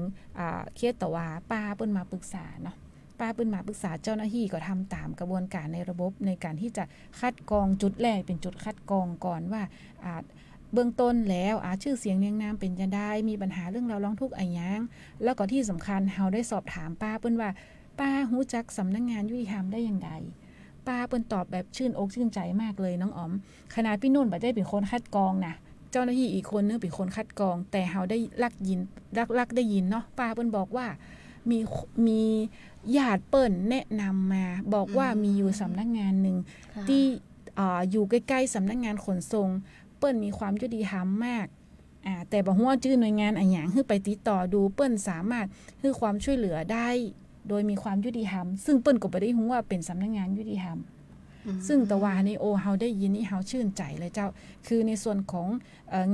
Speaker 3: เคสตะวาป้าเปิ้นมาปรึกษาเนาะป้าเปิ้นมาปรึกษาเจ้าหน้าที่ก็ทำตามกระบวนการในระบบในการที่จะคัดกรองจุดแรกเป็นจุดคัดกรองก่อนว่าอาจเบื้องต้นแล้วอาชื่อเสียงเรียงนามเป็นจะได้ มีปัญหาเรื่องเราร้องทุกข์อะไรยังแล้วก็ที่สำคัญเฮาได้สอบถามป้าเปิ้นว่า ป้าหู้จักสำนักงงานยุติธรรมได้อย่างไร ป้าเปิ้นตอบแบบชื่นอกชื่นใจมากเลยน้องอ๋อมขนาดพี่นุ่นบ่ได้เป็นคนคัดกรองนะเจ้าหน้าที่อีกคนนึงเป็นคนคัดกรอง แต่เฮาได้ลักยินลักลักได้ยินเนาะป้าเปิ้นบอกว่ามีมีญาติเปิ้นแนะนำมา บอกว่ามีอยู่สำนักงานหนึ่งที่อยู่ใกล้ๆสำนักงานขนส่งเปิ้นมีความยุติธรรมมากอ่าแต่บอกว่าชื่อหน่วยงานอันอย่างให้ไปติดต่อดูเปิ้นสามารถให้ความช่วยเหลือได้ โดยมีความยุติธรรม ซึ่งเปิ้นก็บ่ได้ฮู้ว่าเป็นสำนักงงานยุติธรรม ซึ่งตะวานี่โอเฮาได้ยินนี่เฮาชื่นใจเลยเจ้า คือในส่วนของ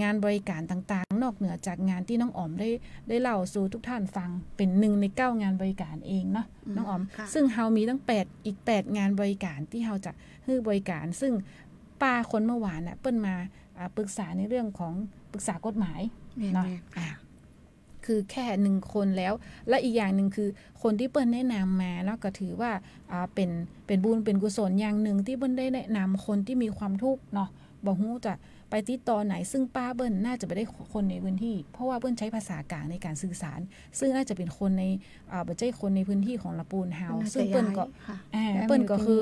Speaker 3: งานบริการต่างๆ นอกเหนือจากงานที่น้องอ๋อมได้ได้เล่าสู่ทุกท่านฟังเป็นหนึ่งในเก้างานบริการเองเนาะน้องอ๋อม ซึ่งเฮามีตั้ง8อีก8งานบริการที่เฮาจะฮื้อบริการ ซึ่งป้าคนเมื่อวานน่ะเปิ้นมาปรึกษาในเรื่องของปรึกษากฎหมายเนาะ คือแค่หนึ่งคนแล้ว และอีกอย่างหนึ่งคือคนที่เปิ้ลแนะนำมาแล้วก็ถือว่าเป็นเป็นบุญเป็นกุศลอย่างหนึ่งที่เปิ้ลได้แนะนำคนที่มีความทุกข์เนาะบอกฮู้จะไปติดต่อไหนซึ่งป้าเบิ้ลน่าจะไปได้คนในพื้นที่ เพราะว่าเบิ้ลใช้ภาษากลางในการสื่อสาร ซึ่งน่าจะเป็นคนในอ่าบัจเจคนในพื้นที่ของละปูนเฮาซึ่งเปิ้ลก็อ่าเปิ้ลก็คือ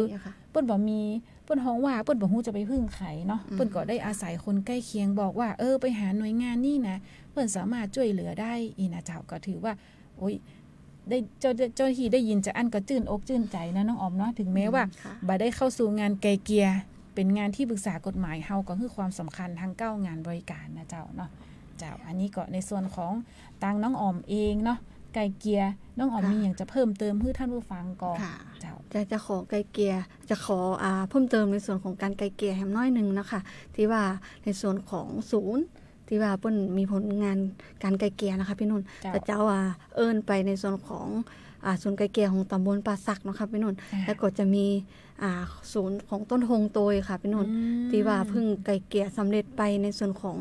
Speaker 3: เปิ้ลบอกมีเปิ้ลห้องว่าเปิ้ลบอกฮู้จะไปพึ่งไขเนาะเปิ้ลก็ได้อาศัยคนใกล้เคียงบอกว่าเออไปหาหน่วยงานนี่นะ เปิ้นสามารถช่วยเหลือได้อีนะเจ้าก็ถือว่า โอ้ยได้เจ้าเจ้าที่ได้ยินจะอันก็จื่นอกจื่นใจนะน้องออมเนาะถึงแม้ว่าบ่ได้เข้าสู่งานไกลเกียเป็นงานที่ปรึกษากฎหมายเฮาก็คือความสำคัญทั้งเก้างานบริการนะเจ้าเนาะเจ้าอันนี้ก็ในส่วนของตังน้องออมเองเนาะไกลเกียน้องออมมีอย่างจะเพิ่มเติมเพื่อท่านผู้ฟังก่อน
Speaker 4: เจ้าจะจะขอไกลเกียจะขออ่าเพิ่มเติมในส่วนของการไกลเกียแฮมน้อยหนึ่งนะคะที่ว่าในส่วนของศูนย์ ที่ว่าเปิ้นมีผลงานการไกลเกียนะคะพี่นุ่นแต่เจ้าอ่าเอิญไปในส่วนของอ่าศูนย์ไกลเกียของตำบลป่าสักนะคะพี่นุ่นแล้วก็จะมีอ่าศูนย์ของต้นหงโตยค่ะพี่นุ่นที่ว่าเพิ่งไกลเกียสำเร็จไปในส่วนของ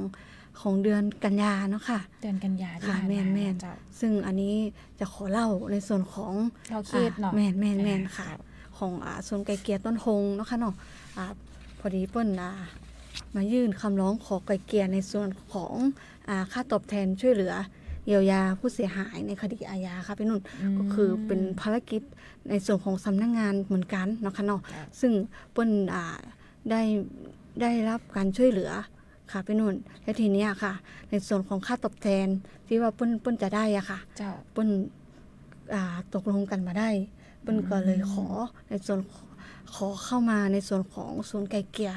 Speaker 4: ของเดือนกันยาเนาะค่ะ
Speaker 3: เดือนกันยา
Speaker 4: ค่ะแม่นแม่น
Speaker 3: เจ้า
Speaker 4: ซึ่งอันนี้จะขอเล่าในส่วนของ
Speaker 3: เราเคสเนาะ
Speaker 4: แม่นแม่นแม่นค่ะ
Speaker 3: อ่า
Speaker 4: ของอ่าศูนย์ไก่เกลียต้นหงเนาะค่ะเนาะอ่าพอดีเปิ้นอ่า มายื่นคำร้องขอไก่เกลียในส่วนของอ่าค่าตอบแทนช่วยเหลือเยียวยาผู้เสียหายในคดีอาญาค่ะพี่นุ่น
Speaker 3: ม
Speaker 4: ก็คือเป็นภารกิจในส่วนของสำนักงานเหมือนกันเนาะค่ะเนาะ
Speaker 3: ครับ
Speaker 4: ซึ่งเปิ้นอ่าได้ได้รับการช่วยเหลือค่ะพี่นุ่นและทีเนี้ยค่ะ ในส่วนของค่าตอบแทนที่ว่าเปิ้นเปิ้นจะได้อะค่ะ
Speaker 3: เจ้า
Speaker 4: เปิ้นอ่าตกลงกันมาได้เปิ้นก็เลยขอในส่วนขอขอเข้ามาในส่วนของศูนย์ไก่เกลีย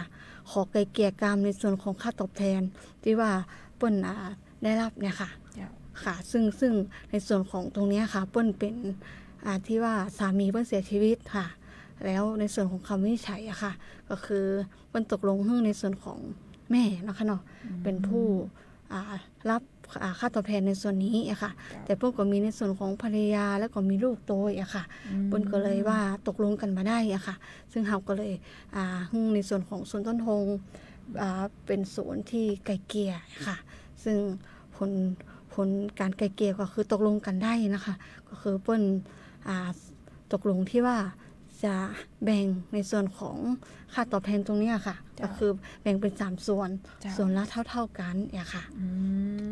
Speaker 4: ขอไก่เกลียกรรมในส่วนของค่าตอบแทน ที่ว่าเปิ้นอ่าได้รับเนี่ยค่ะ
Speaker 3: เจ้า
Speaker 4: ค่ะ ซึ่งซึ่งในส่วนของตรงเนี้ยค่ะ เปิ้นเป็นอ่าที่ว่าสามีเปิ้นเสียชีวิตค่ะ แล้วในส่วนของคำวินิจฉัยอะค่ะ ก็คือเปิ้นตกลงเรื่องในส่วนของแม่นะคะเนาะเป็นผู้อ่ารับอ่า ค่าตอบแทนในส่วนนี้อะค่ะ
Speaker 3: ครับ
Speaker 4: แต่เปิ้นก็มีในส่วนของภรรยาแล้วก็มีลูกโตยอะค่ะเปิ้นก็เลยว่าตกลงกันมาได้อะค่ะ ซึ่งเราก็เลยอ่าฮึ่งในส่วนของศูนย์ต้นทงอ่าเป็นศูนย์ที่ไก่เกลียค่ะ ซึ่งผลผลการไก่เกลียก็คือตกลงกันได้นะคะ ก็คือเปิ้นอ่าตกลงที่ว่า จะแบ่งในส่วนของค่าตอบแทนตรงเนี้ยค่ะ
Speaker 3: จ้ะ
Speaker 4: ก็คือแบ่งเป็นสามส่วน
Speaker 3: เจ้า
Speaker 4: ส่วนละเท่า ๆกันเนี่ยค่ะ
Speaker 3: อื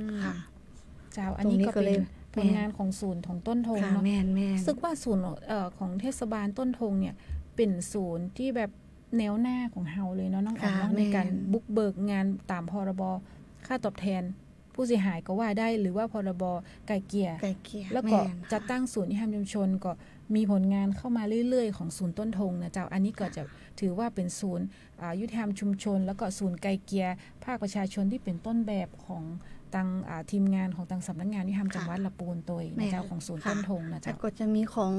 Speaker 3: ม
Speaker 4: ค่ะ
Speaker 3: เจ้าอันนี้
Speaker 4: ตรงนี้
Speaker 3: ก็
Speaker 4: ก็
Speaker 3: เป็
Speaker 4: เล
Speaker 3: น
Speaker 4: ย
Speaker 3: ผลงานของศูนย์ของต้นธง
Speaker 4: ค่ะ
Speaker 3: เนาะ
Speaker 4: แม่นแม่น
Speaker 3: รู้สึกว่าศูนย์เอ่อของเทศบาลต้นธงเนี่ยเป็นศูนย์ที่แบบแนวหน้าของเฮาเลยเนาะน้องอ๋อม
Speaker 4: ค่ะ
Speaker 3: เนาะ
Speaker 4: แม่
Speaker 3: ใน
Speaker 4: น
Speaker 3: การบุกเบิกงานตามพรบค่าตอบแทนผู้เสียหายก็ว่าได้หรือว่าพรบไก่เกลี่ย
Speaker 4: ไก่เกลีย
Speaker 3: แล้วก็
Speaker 4: ม่น
Speaker 3: จัดตั้งศูนย์ยุติธรรมชุมชนก็ มีผลงานเข้ามาเรื่อยๆ ของศูนย์ต้นธงนะเจ้าอันนี้ก็จะถือว่าเป็นศูนย์อ่ายุติธรรมชุมชน แล้วก็ศูนย์ไกลเกลียภาคประชาชนที่เป็นต้นแบบของตังอ่าทีมงานของตังสำนักงานยุติธรรมจังหวัดละปูนตัวเองนะเจ้าของศูนย์ต้นธงนะ
Speaker 4: แล้ว
Speaker 3: เจ้า
Speaker 4: ก็จะมีของ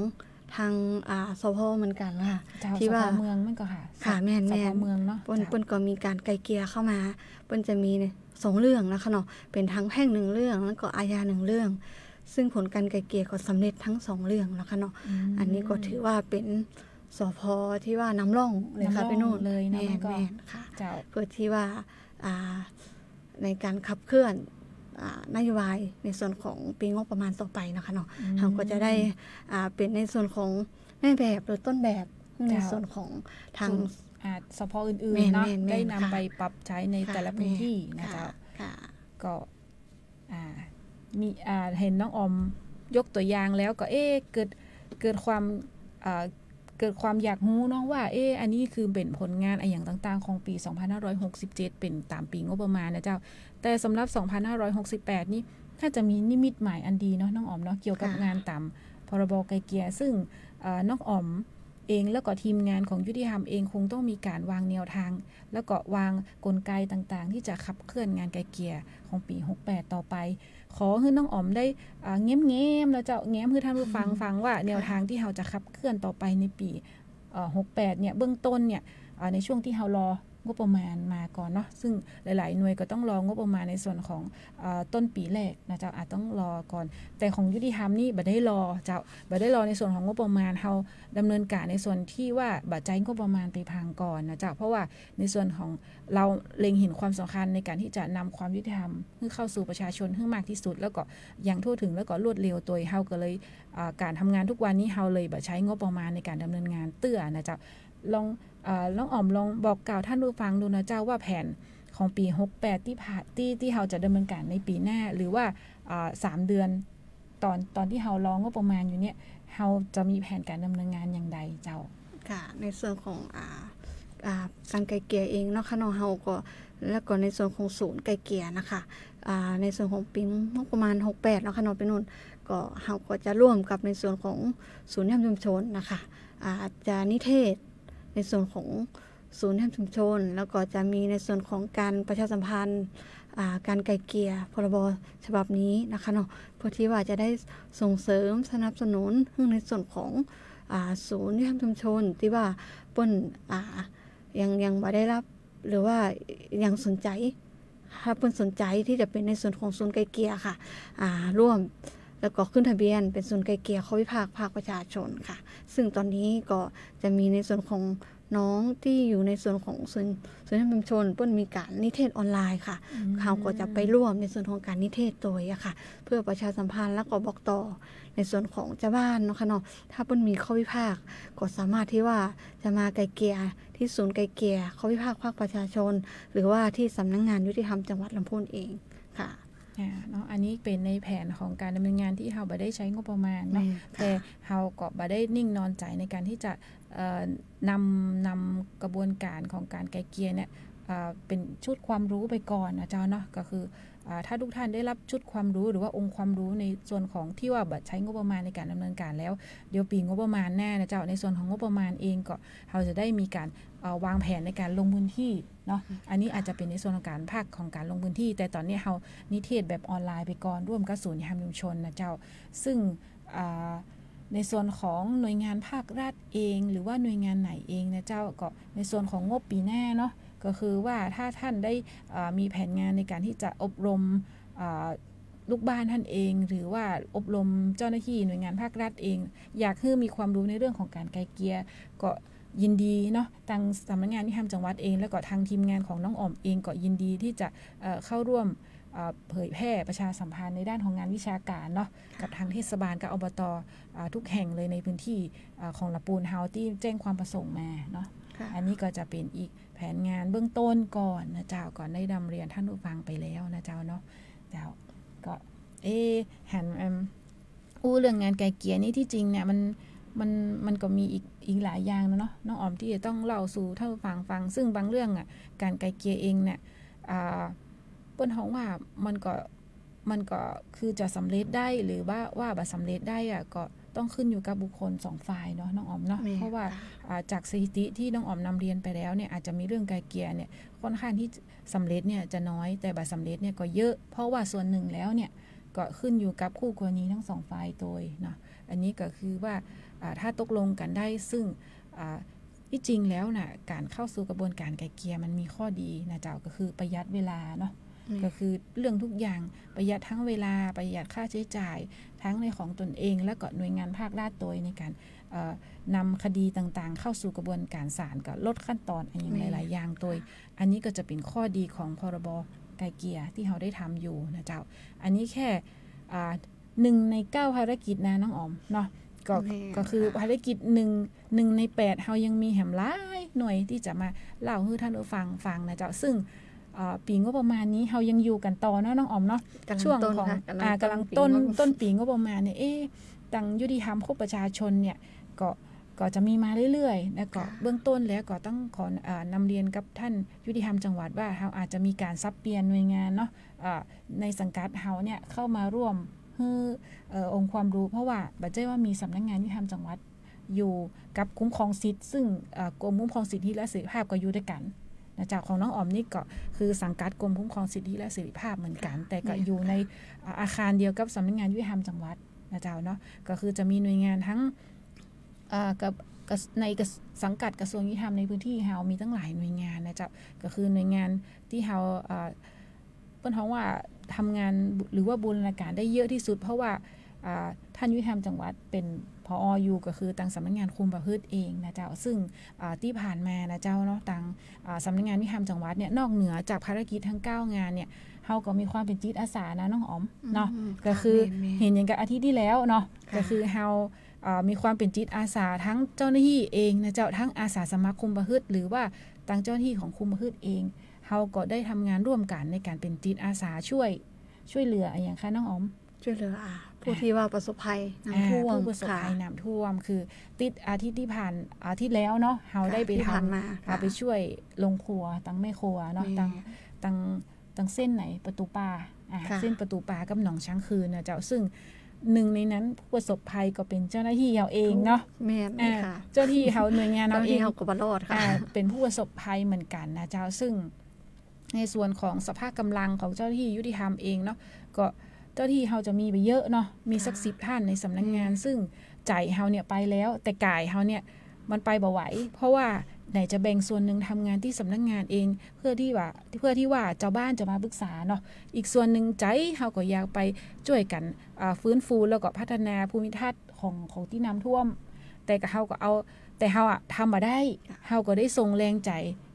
Speaker 4: ทางอ่าสพเหมือนกันค่ะ
Speaker 3: เจ้า
Speaker 4: ที่
Speaker 3: ส
Speaker 4: ว่า
Speaker 3: พเมืองมันก็ค่ะ
Speaker 4: ค่ะแม่น
Speaker 3: ส
Speaker 4: แม่
Speaker 3: พ
Speaker 4: น
Speaker 3: เมืองเนาะ
Speaker 4: เปิ้น
Speaker 3: เจ้า
Speaker 4: เปิ้นก็มีการไกลเกลียเข้ามาเปิ้นจะมีเนี่ยสองเรื่องนะคะเนาะเป็นทั้งแพ่งหนึ่งเรื่องแล้วก็อาญาหนึ่งเรื่อง ซึ่งผลการไกลเกลียก็สำเร็จทั้งสองเรื่องนะคะเนาะ
Speaker 3: ม
Speaker 4: อันนี้ก็ถือว่าเป็นสพที่ว่าน้ำร่องเลยค่ะ
Speaker 3: นำร่อง
Speaker 4: พี่นุ่น
Speaker 3: เลยนะ
Speaker 4: แม่
Speaker 3: มัน
Speaker 4: น
Speaker 3: ก็
Speaker 4: แม่นค่ะ
Speaker 3: เจ้า
Speaker 4: เพื่อที่ว่าอ่าในการขับเคลื่อนอ่านโยบายในส่วนของปีงบประมาณต่อไปนะคะเนาะ
Speaker 3: อืม
Speaker 4: เราก็จะได้อ่าเป็นในส่วนของแม่แบบหรือต้นแบบใน
Speaker 3: เจ้า
Speaker 4: ส่วนของทาง
Speaker 3: ส่วนอ่าสพอื่น
Speaker 4: แม่น
Speaker 3: ๆเนาะ
Speaker 4: แม่นแม่น
Speaker 3: ได้นำ
Speaker 4: ค่ะ
Speaker 3: ไปปรับใช้ใน
Speaker 4: ค่ะ
Speaker 3: แต่ละพื้นที่นะ
Speaker 4: ค่ะ
Speaker 3: เจ้า
Speaker 4: ค่ะ
Speaker 3: ก็อ่า มีเห็นน้องออมยกตัวอย่างแล้วก็เอ๊ะเกิดเกิดความเกิดความอยากรู้เนาะว่าเอ๊ะอันนี้คือเป็นผลงานอะไรอย่างต่างๆ ของปี 2567 เป็นตามปีงบประมาณนะเจ้า แต่สำหรับ 2568 นี่ถ้าจะมีนิมิตหมายอันดีเนาะน้องออมเนาะเกี่ยวกับงานตามพรบไกลเกียซึ่งน้องออมเองแล้วก็ทีมงานของยุติธรรมเองคงต้องมีการวางแนวทาง แล้วก็วางกลไกต่างๆ ที่จะขับเคลื่อนงานไกลเกียของปี 68 ต่อไป ขอให้น้องอ๋อมได้อ่าเง้มเง้มๆแล้วเจะแง้มให้ท่านผู้ฟังฟังว่าแนวทางที่เราจะขับเคลื่อนต่อไปในปีเอ่อ68เนี่ยเบื้องต้นเนี่ยอ่าในช่วงที่เรารอ งบประมาณมาก่อนเนาะซึ่งหลาย ๆ หน่วยก็ต้องรองบประมาณในส่วนของอต้นปีแรกนะเจ้าอาจต้องรอก่อน แต่ของยุติธรรมนี่บัได้รอเจ้าบัได้รอในส่วนของงบประมาณเราดำเนินการในส่วนที่ว่าบัใจงบประมาณไปพังก่อนนะเจ้าเพราะว่าในส่วนของเราเล็งเห็นความสำคัญในการที่จะนำความยุติธรรมให้เข้าสู่ประชาชนให้มากที่สุด แล้วก็อย่างทั่วถึงแล้วก็รวดเร็วตัวเฮาก็เลยการทำงานทุกวันนี้เฮาเลยบัใช้งบประมาณในการดำเนินงานเตื้อนะเจ้าลอง ลองอ่อมลองบอกกล่าวท่านผู้ฟังดูนะเจ้าว่าแผนของปี 68 ที่ผ่านที่ที่เราจะดำเนินการในปีหน้า หรือว่าสามเดือนตอนตอนที่เฮารองงบประมาณอยู่เนี่ยเฮาจะมีแผนการดำเนินงานอย่างใดเจ้า
Speaker 4: ค่ะในส่วนของอ่าอ่าการไกลเกียเองเนาะค่ะเนาะเฮาก็แล้วก็ในส่วนของศูนย์ไกลเกียนะคะอ่าในส่วนของปีงบประมาณ 68เนาะค่ะเนาะเป็นนู่นก็เฮาก็จะร่วมกับในส่วนของศูนย์แห่งชุมชนนะคะอาจะนิเทศ ในส่วนของศูนย์แห่งชุมชน แล้วก็จะมีในส่วนของการประชาสัมพันธ์การไกลเกลี่ยพรบฉบับนี้นะคะเนาะเพื่อที่ว่าจะได้ส่งเสริมสนับสนุนในส่วนของศูนย์ยุติธรรมชุมชน ที่ว่าเปิ้นอ่ายังยังบ่ได้รับหรือว่ายังสนใจถ้าเปิ้นสนใจที่จะเป็นในส่วนของศูนย์ไกลเกลี่ยค่ะร่วม แล้วก็ขึ้นทะเบียนเป็นศูนย์ไกลเกลี่ยข้อพิพากษาภาคประชาชนค่ะ ซึ่งตอนนี้ก็จะมีในส่วนของน้องที่อยู่ในส่วนของส่วนส่วนชุมชนเปิ้นมีการนิเทศออนไลน์ค่ะเขาก็จะไปร่วมในส่วนของการนิเทศตัวอะค่ะ เพื่อประชาสัมพันธ์แล้วก็บอกต่อในส่วนของเจ้าบ้านเนาะค่ะเนาะถ้าเปิ้นมีข้อวิพากษ์ก็สามารถที่ว่าจะมาไกลเกลี่ยที่ศูนย์ไกลเกลี่ยข้อวิพากษ์ภาคประชาชน หรือว่าที่สำนักงงานยุติธรรมจังหวัดลำพูนเองค่ะ
Speaker 3: เนาะอันนี้เป็นในแผนของการดำเนินงานที่เฮาบ่ได้ใช้งบประมาณเนาะแต่เฮาก็บ่ได้นิ่งนอนใจในการที่จะนำนำกระบวนการของการไกลเกลี่ยเนี่ยเป็นชุดความรู้ไปก่อนนะเจ้าเนาะก็คือถ้าทุกท่านได้รับชุดความรู้หรือว่าองค์ความรู้ในส่วนของที่ว่าบัตใช้งบประมาณในการดำเนินการแล้ว เดี๋ยวปีงบประมาณแน่นะเจ้าในส่วนของงบประมาณเองก็เราจะได้มีการ วางแผนในการลงพื้นที่เนาะอันนี้อาจจะเป็นในส่วนของการภาคของการลงพื้นที่ แต่ตอนนี้เรานิเทศแบบออนไลน์ไปก่อนร่วมกับศูนย์ยามชุมชนนะเจ้า ซึ่งในส่วนของหน่วยงานภาครัฐเอง หรือว่าหน่วยงานไหนเองนะเจ้าก็ในส่วนของงบปีหน้าเนาะก็คือว่าถ้าท่านได้มีแผนงานในการที่จะอบรมลูกบ้านท่านเอง หรือว่าอบรมเจ้าหน้าที่หน่วยงานภาครัฐเอง อยากให้มีความรู้ในเรื่องของการไกลเกียก็ ยินดีเนาะทางสำนักงานที่ทำจังหวัดเอง แล้วก็ทางทีมงานของน้องออมเองก็ยินดีที่จะเข้าร่วมเผยแพร่ประชาสัมพันธ์ในด้านของงานวิชาการเนาะกับทางเทศบาลกับอบตทุกแห่งเลยในพื้นที่ของละปูนเฮาที่แจ้งความประสงค์มาเนาะอันนี้ก็จะเป็นอีกแผนงานเบื้องต้นก่อนนะเจ้าก่อนได้ดำเรียนท่านผู้ฟังไปแล้วนะเจ้าเนาะเจ้าก็เอหันอู้เรื่องงานไกลเกียนี่ที่จริงเนี่ยมันมันมันก็มีอีก อีกหลายอย่างนะเนาะน้องออมที่จะต้องเล่าสู่ท่านผู้ฟังฟัง ซึ่งบางเรื่องอะการไกลเกียเองเนี่ยอ่าเปิ้นฮ้องว่ามันก็มันก็คือจะสำเร็จได้หรือว่าว่าบ่สำเร็จได้อะก็ต้องขึ้นอยู่กับบุคคลสองฝ่ายเนาะน้องออมเนาะเพราะว่าจากสถิติที่น้องออมนำเรียนไปแล้วเนี่ยอาจจะมีเรื่องไกลเกียเนี่ยค่อนข้างที่สำเร็จเนี่ยจะน้อยแต่บัตรสำเร็จเนี่ยก็เยอะ เพราะว่าส่วนหนึ่งแล้วเนี่ยก็ขึ้นอยู่กับคู่กรณีทั้งสองฝ่ายโดยเนาะอันนี้ก็คือว่า ถ้าตกลงกันได้ซึ่งที่จริงแล้วนะ่ะการเข้าสู่กระบวนการไกลเกียมันมีข้อดีนะเจ้าก็คือประหยัดเวลาเนาะก็คือเรื่องทุกอย่างประหยัดทั้งเวลาประหยัดค่าใช้จ่าย ทั้งในของตนเอง และก็หน่วยงานภาครัฐโดยในการนำคดีต่างๆ เข้าสู่กระบวนการศาลกับลดขั้นตอนอันอย่างหลาย ๆ อย่างโดยอันนี้ก็จะเป็นข้อดีของพรบไกลเกียที่เราได้ทำอยู่นะเจ้า อันนี้แค่หนึ่งในเก้าภารกิจนะน้องออมเนาะ ก็ก็คือภารกิจหนึ่งหนึ่งในแปดเรายังมีแหมหลายหน่วยที่จะมาเล่าให้ท่านผู้ฟังฟังนะเจ้าซึ่งปีงบประมาณนี้เรายังอยู่กันต่อเนาะน้องออมเนาะช่วงของอ่ากำลังต้นต้นปีงบประมาณเนี่ยเอ๊ตังยุติธรรมคบประชาชนเนี่ยก็ก็จะมีมาเรื่อยๆแล้วก็เบื้องต้นแล้วก็ต้องขอนำเรียนกับท่านยุติธรรมจังหวัดว่าเราอาจจะมีการซับเปลี่ยนหน่วยงานเนาะในสังกัดเฮาเนี่ยเข้ามาร่วม ฮือองค์ความรู้เพราะว่าบัจเจ้ว่ามีสำนักงงานยุติธรรมจังหวัดอยู่กับคุ้มครองสิทธิ์ซึ่งกรมคุ้มครองสิทธิและเสรีภาพก็อยู่ด้วยกันนะจากของน้องออมนี่ก็คือสังกัดกรมคุ้มครองสิทธิและเสรีภาพเหมือนกัน แต่ก็อยู่ในอาคารเดียวกับสำนักงานยุติธรรมจังหวัดนะเจ้าเนาะก็คือจะมีหน่วยงานทั้งกับในสังกัดกระทรวงยุติธรรมในพื้นที่เฮามีตั้งหลายหน่วยงานนะเจ้าก็คือหน่วยงานที่เฮาเปิ้นท้องว่า ทำงานหรือว่าบูรณาการได้เยอะที่สุด เพราะว่าท่านยุติธรรมจังหวัดเป็นพออยู่ก็คือตังสำนักงานคุมประพฤติเองนะเจ้าซึ่งที่ผ่านมานะเจ้าเนาะตังสำนักงานวิธรรมจังหวัดเนี่ยนอกเหนือจากภารกิจทั้ง 9 งานเนี่ยเขาก็มีความเป็นจิตอาสานะน้องอ๋อมเนาะก็คือเห็นอย่างกับอาทิตย์ที่แล้วเนาะก็คือเฮามีความเป็นจิตอาสาทั้งเจ้าหน้าที่เองนะเจ้าทั้งอาสาสมัครคุมประพฤติหรือว่าตังเจ้าหน้าที่ของคุมประพฤติเอง เฮาก็ได้ทำงานร่วมกันในการเป็นจิตอาสาช่วย ช่วยเหลืออย่างคะน้องอ๋อม
Speaker 4: ช่วยเหลืออ่าผู้ที่ว่าประสบภัยน้ำท่วม
Speaker 3: ผู้ประสบภัยน้ำท่วม คือติดอาทิตย์ที่ผ่านอาทิตย์แล้วเนาะเฮาได้ไปทำไปช่วยลงครัวตั้งแม่ครัวเนาะตั้งตั้งตั้งเส้นไหนประตูปลาอ่าเส้นประตูปลากับหนองช้างคืนนะเจ้าซึ่งหนึ่งในนั้นผู้ประสบภัยก็เป็นเจ้าหน้าที่เราเองเนาะ
Speaker 4: แม่ค่ะ
Speaker 3: เจ้าที่เขาหน่วยงานเราเอง
Speaker 4: เขาก็บรอดค่ะ
Speaker 3: เป็นผู้ประสบภัยเหมือนกันนะเจ้าซึ่ง ในส่วนของสภาพกำลังของเจ้าหน้าที่ยุติธรรมเองเนาะก็เจ้าที่เฮาจะมีไปเยอะเนาะมีสักสิบท่านในสำนักงงาน ซึ่งใจเฮาเนี่ยไปแล้ว แต่กายเฮาเนี่ยมันไปบ่ไหว เพราะว่าไหนจะแบ่งส่วนหนึ่งทำงานที่สำนักงงานเอง เพื่อที่ว่าเพื่อที่ว่าเจ้าบ้านจะมาปรึกษาเนาะอีกส่วนหนึ่งใจเฮาก็อยากไปช่วยกันฟื้นฟูแล้วก็พัฒนาภูมิทัศน์ของของที่น้ำท่วม แต่ก็เฮาก็เอาแต่เฮาอะทำมาได้เฮาก็ได้ส่งแรงใจ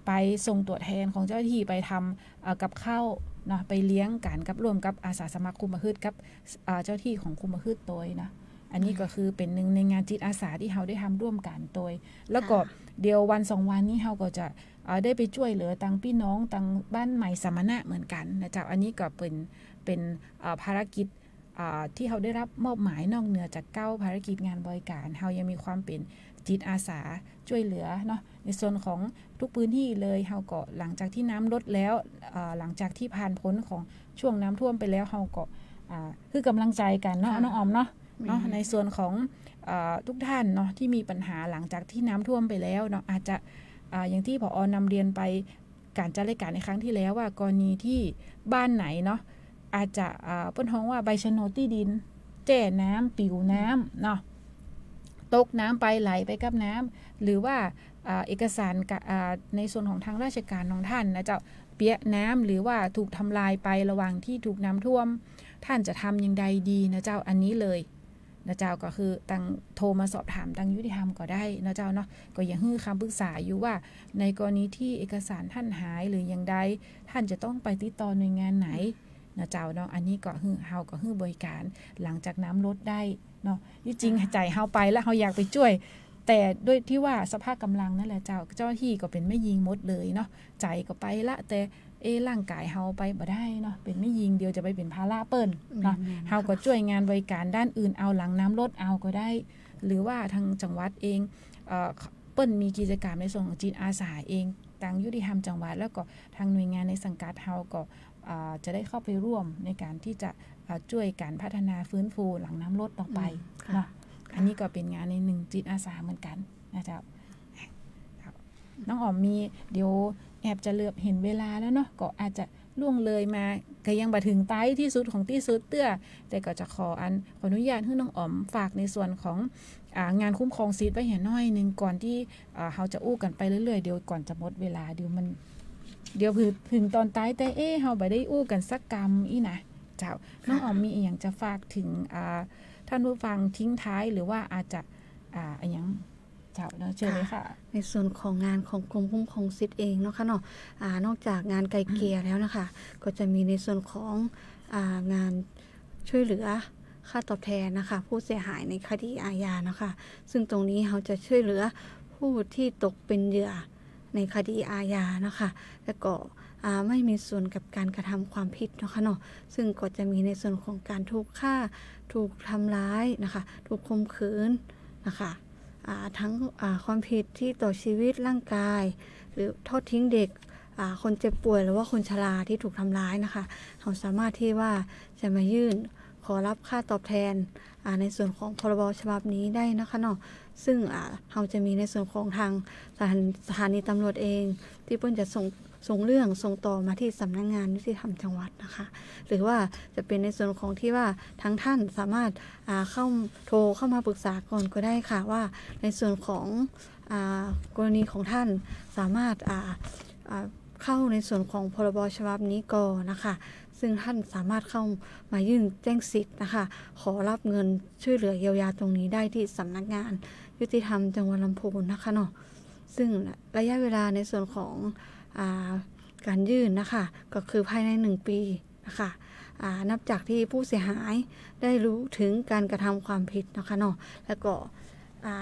Speaker 3: ไปส่งตัวแทนของเจ้าหน้าที่ไปทำกับข้าวเนาะไปเลี้ยงกันกับร่วมกับอาสาสมัครคุมพืชกับเจ้าที่ของคุมพืชตัวนะอันนี้ก็คือเป็นหนึ่งในงานจิตอาสาที่เราได้ทำร่วมกันโดย แล้วก็เดียววันสองวันนี้เราก็จะได้ไปช่วยเหลือตังพี่น้องตังบ้านใหม่สมณะเหมือนกันนะจ๊ะอันนี้ก็เป็นเป็นภารกิจที่เขาได้รับมอบหมายนอกเหนือจากเก้าภารกิจงานบริการเรายังมีความเป็นจิตอาสาช่วยเหลือเนาะในส่วนของ ทุกพื้นที่เลยเฮาก็หลังจากที่น้ำลดแล้วหลังจากที่ผ่านพ้นของช่วงน้ำท่วมไปแล้วเฮาก็คือกำลังใจกันเนาะน้องออมเนาะเนาะในส่วนของอทุกท่านเนาะที่มีปัญหาหลังจากที่น้ำท่วมไปแล้วเนาะอาจจะออย่างที่พออนำเรียนไปการจัดรายการในครั้งที่แล้วว่ากรณีที่บ้านไหนเนาะอาจจะเปิ้นท้องว่าใบชโนที่ดิน แจ่น้ำปิวน้ำเนาะตกน้ำไปไหลไปกับน้ำหรือว่า เอกสารในส่วนของทางราชการของท่านนะเจ้าเปียน้ำหรือว่าถูกทำลายไประหว่างที่ถูกน้ำท่วม ท่านจะทำยังไงดีนะเจ้าอันนี้เลยนะเจ้าก็คือตังโทรมาสอบถามตังยุติธรรมก็ได้นะเจ้าเนาะก็ยังฮื้อคำปรึกษาอยู่ว่า ในกรณีที่เอกสารท่านหายหรืออย่างใดท่านจะต้องไปติดต่อหน่วยงานไหนนะเจ้าเนาะอันนี้ก็ฮื้อเฮาก็ฮื้อบริการหลังจากน้ำลดได้เนาะที่จริงใจเฮาไปแล้วเฮาอยากไปช่วย แต่ด้วยที่ว่าสภาพกำลังนั่นแหละเจ้าเจ้าที่ก็เป็นไม่ยิงมดเลยเนาะใจก็ไปละ แต่เอร่างกายเฮาไปบ่ได้เนาะเป็นไม่ยิงเดียวจะไปเป็นภาระเปิ้นเนาะเฮาก็ช่วยงานบริการด้านอื่นเอาหลังน้ำลดเอาก็ได้ หรือว่าทางจังหวัดเองเออเปิ้นมีกิจกรรมในส่วนของจีนอาสาเองทางยุติธรรมจังหวัด แล้วก็ทางหน่วยงานในสังกัดเฮาก็จะได้เข้าไปร่วมในการที่จะช่วยการพัฒนาฟื้นฟูหลังน้ำลดต่อไปเนาะ อันนี้ก็เป็นงานในหนึ่งจิตอาสาเหมือนกันนะจ๊ะน้องอ๋อมมีเดี๋ยวแอบจะเหลือบเห็นเวลาแล้วเนาะก็อาจจะล่วงเลยมาก็ยังมาถึงใต้ที่สุดของที่สุดเตื้อ แต่ก็จะขออันขออนุญาตให้น้องอ๋อมฝากในส่วนของงานคุ้มครองซีดไว้เห็นน้อยหนึ่งก่อนที่เขาจะอู้กันไปเรื่อยๆเดี๋ยวก่อนจะหมดเวลาเดี๋ยวมัน เดี๋ยวถึงตอนใต้แต่เอ๊เขาไปได้อู้กันสักกรรมอีนะเจ้าน้องอ๋อมมีอย่างจะฝากถึง ท่านผู้ฟังทิ้งท้ายหรือว่าอาจจะอ่าอย่างเจ้าเนาะเชิญเลยค่ะ
Speaker 4: ในส่วนของงานของกรมคุ้มครองสิทธิ์เองเนาะค่ะเนาะอ่านอกจากงานไกลเกลี่ยแล้วนะคะ ก็จะมีในส่วนของอ่างานช่วยเหลือค่าตอบแทนนะคะ ผู้เสียหายในคดีอาญานะคะ ซึ่งตรงนี้เขาจะช่วยเหลือผู้ที่ตกเป็นเหยื่อในคดีอาญานะคะ และก็ไม่มีส่วนกับการกระทำความผิดนะคะเนาะซึ่งก็จะมีในส่วนของการถูกฆ่า ถูกทำร้ายนะคะ ถูกข่มขืนนะคะทั้งความผิดที่ต่อชีวิตร่างกาย หรือทอดทิ้งเด็กคนเจ็บป่วยหรือว่าคนชราที่ถูกทำร้ายนะคะเราสามารถที่ว่าจะมายื่นขอรับค่าตอบแทนในส่วนของพรบฉบับนี้ได้นะคะเนาะซึ่งเราจะมีในส่วนของทางสถานีตำรวจเอง ที่เพิ่นจะส่ง ส่งเรื่องส่งต่อมาที่สำนักงงานยุติธรรมจังหวัดนะคะ หรือว่าจะเป็นในส่วนของที่ว่าทั้งท่านสามารถเข้าโทรเข้ามาปรึกษาก่อนก็ได้ค่ะว่าในส่วนของอกรณีของท่านสามารถเข้าในส่วนของพรบฉบับนี้ก่อนนะคะ ซึ่งท่านสามารถเข้ามายื่นแจ้งสิทธิ์นะคะ ขอรับเงินช่วยเหลือเยียวยาตรงนี้ได้ที่สำนักงาน ยุติธรรมจังหวัดลำพูนนะคะเนาะซึ่งระยะเวลาในส่วนของ การยื่นนะคะ ก็คือภายในหนึ่งปีนะคะนับจากที่ผู้เสียหายได้รู้ถึงการกระทำความผิดนะคะเนาะแล้วก็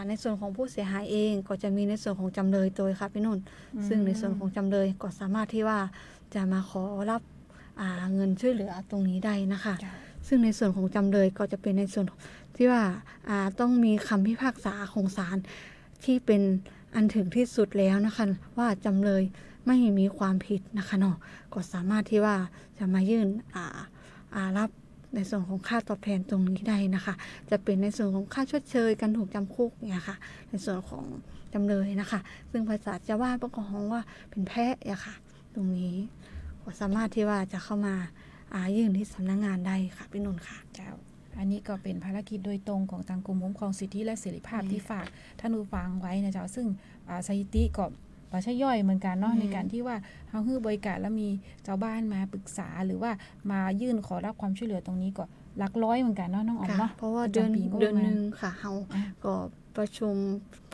Speaker 4: ในส่วนของผู้เสียหายเองก็จะมีในส่วนของจำเลยตัวค่ะพี่นุ่น ซึ่งในส่วนของจำเลยก็สามารถที่ว่าจะมาขอรับเงินช่วยเหลือตรงนี้ได้นะคะ ซึ่งในส่วนของจำเลยก็จะเป็นในส่วนที่ว่าต้องมีคำพิพากษาของศาลที่เป็นอันถึงที่สุดแล้วนะคะ ว่าจำเลย ไม่มีความผิดนะคะเนาะก็สามารถที่ว่าจะมายื่นอ่าอารับในส่วนของค่าตอบแทนตรงนี้ได้นะคะ จะเป็นในส่วนของค่าชดเชยการถูกจำคุกเนี่ยค่ะ ในส่วนของจำเลยนะคะ ซึ่งภาษาจะว่าประกอบว่าเป็นแพะอะค่ะ ตรงนี้ก็สามารถที่ว่าจะเข้ามาอายื่นที่สำนักงงานได้ค่ะพี่นนท์ค่ะ
Speaker 3: เจ้าอันนี้ก็เป็นภารกิจโดยตรงของทางกรมคุ้มครองสิทธิและเสรีภาพที่ฝากท่านผู้ฟังไว้นะเจ้าซึ่งสถิติก็ ปาใช่ย่อยเหมือนกันเนาะในการที่ว่าเฮาฮื้อบริการแล้วมีเจ้าบ้านมาปรึกษาหรือว่ามายื่นขอรับความช่วยเหลือตรงนี้ก็หลักร้อยเหมือนกันเนาะน้องอ๋อม
Speaker 4: ค่ะ
Speaker 3: เนาะ
Speaker 4: เพราะว่าเดือน
Speaker 3: ประจำปีงบ
Speaker 4: เดือน
Speaker 3: ประ
Speaker 4: ห
Speaker 3: มาณ
Speaker 4: นึ่งค่ะเฮา
Speaker 3: อะ
Speaker 4: ก็ประชุม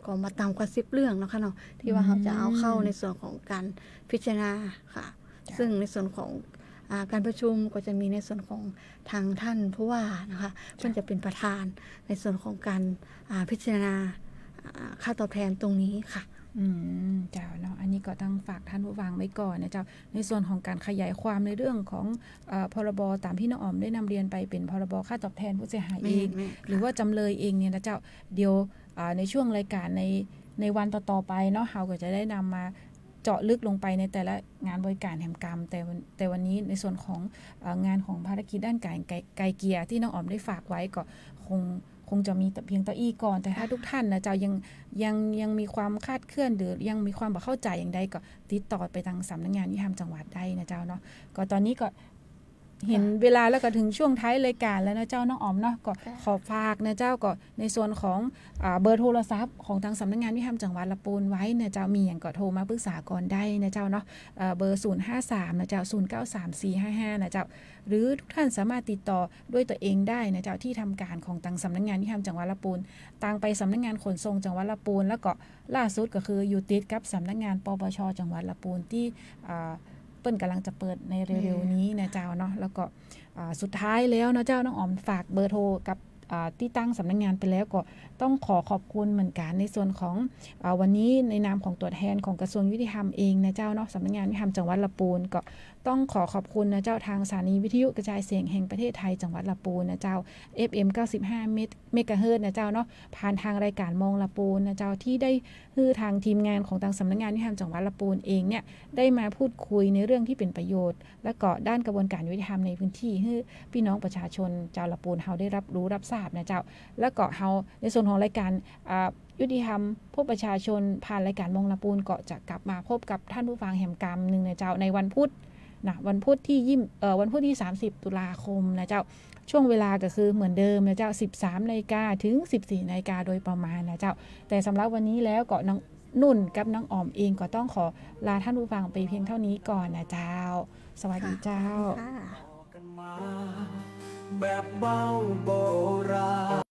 Speaker 4: ก็มาตามกว่าสิบเรื่องเนาะค่ะเนาะที่ว่าเราจะเอาเข้าในส่วนของการพิจารณาค่ะ
Speaker 3: จ้ะ
Speaker 4: ซึ่งในส่วนของอาการประชุมก็จะมีในส่วนของทางท่านผู้ว่านะคะเพื่อนจะเป็นประธานในส่วนของการอ่าพิจารณาอ่าค่าตอบแทนตรงนี้ค่ะ
Speaker 3: อืมเจ้าเนาะอันนี้ก็ต้องฝากท่านผู้ฟังไว้ก่อนนะเจ้าในส่วนของการขยายความในเรื่องของเออพรบตามที่น้องอ๋อมได้นำเรียนไปเป็นพรบค่าตอบแทนผู้เสียหาย
Speaker 4: แม่
Speaker 3: เอง
Speaker 4: แม่
Speaker 3: หรือว่าจำเลยเองเนี่ยนะเจ้าเดี๋ยวอ่าในช่วงรายการในในวันต่อๆไปเนาะเราก็จะได้นำมาเจาะลึกลงไปในแต่ละงานบริการแห่งกรรม แต่วันแต่วันนี้ในส่วนของเอองานของภารกิจด้านการไกลไกลเกลียที่น้องอ๋อมได้ฝากไว้ก็คง คงจะมีแต่เพียงเต้าอี้ก่อน แต่ถ้าทุกท่านนะเจ้ายังยังยังมีความคาดเคลื่อนหรือยังมีความบ่เข้าใจอย่างใดก็ติดต่อไปทางสำนักงานยุติธรรมจังหวัดได้นะเจ้าเนาะก็ตอนนี้ก็ เห็นเวลาแล้วก็ถึงช่วงท้ายรายการแล้วนะเจ้าน้องอ๋อมเนาะก็ขอฝากนะเจ้าก็ในส่วนของอาเบอร์โทรศัพท์ของทางสำนักงานยุติธรรมจังหวัดละปูนไว้นะเจ้ามีอย่างก็โทรมาปรึกษาก่อนได้นะเจ้าเนาะเอ่อเบอร์ 0 5 3นะเจ้า0 9 3 4 5 5นะเจ้าหรือทุกท่านสามารถติดต่อด้วยตัวเองได้นะเจ้าที่ทำการของทางสำนักงานยุติธรรมจังหวัดละปูนต่างไปสำนักงานขนส่งจังหวัดละปูน แล้วก็ล่าสุดก็คืออยู่ติดกับสำนักงานปปชจังหวัดละปูนที่อ่าเปิ้นกำลังจะเปิดในเร็วๆนี้นะเจ้าเนาะแล้วก็อ่าสุดท้ายแล้วนะเจ้าน้องอ๋อมฝากเบอร์โทรกับอ่าที่ตั้งสำนักงงานไปแล้วก็ต้องขอขอบคุณเหมือนกันในส่วนของอาวันนี้ในนามของตัวแทนของกระทรวงยุติธรรมเองนะเจ้าเนาะสำนักงานยุติธรรมจังหวัดละปูนก็ ต้องขอขอบคุณนะเจ้าทางสถานีวิทยุกระจายเสียงแห่งประเทศไทยจังหวัดละปูนนะเจ้า FM 95เมเมกะเฮิรตซ์นะเจ้าเนาะผ่านทางรายการมองละปูนนะเจ้าที่ได้ฮือทางทีมงานของทางสำนักงานยุติธรรมจังหวัดละปูนเองเนี่ยได้มาพูดคุยในเรื่องที่เป็นประโยชน์ และก็ด้านกระบวนการยุติธรรมในพื้นที่ให้พี่น้องประชาชนชาละปูนเฮาได้รับรู้รับทราบนะเจ้า แล้วก็เฮาในส่วนของรายการยุติธรรมพบประชาชนผ่านรายการมองละปูนเก็จะกลับมาพบกับท่านผู้ฟังแห่งกรรมหนึ่งนะเจ้าในวันพุธ นะวันพุธที่ยิมเอ่อวันพุธที่ 30 ตุลาคมนะเจ้าช่วงเวลาก็คือเหมือนเดิมนะเจ้า 13นาฬิกาถึง 14นาฬิกาโดยประมาณนะเจ้า แต่สำหรับวันนี้แล้วก็น้องนุ่นกับน้องออมเองก็ต้องขอลาท่านผู้ฟังไปเพียงเท่านี้ก่อนนะเจ้า สวัสดีเจ้า
Speaker 4: ค่ะ
Speaker 5: กันมาแบบเบาโบราณ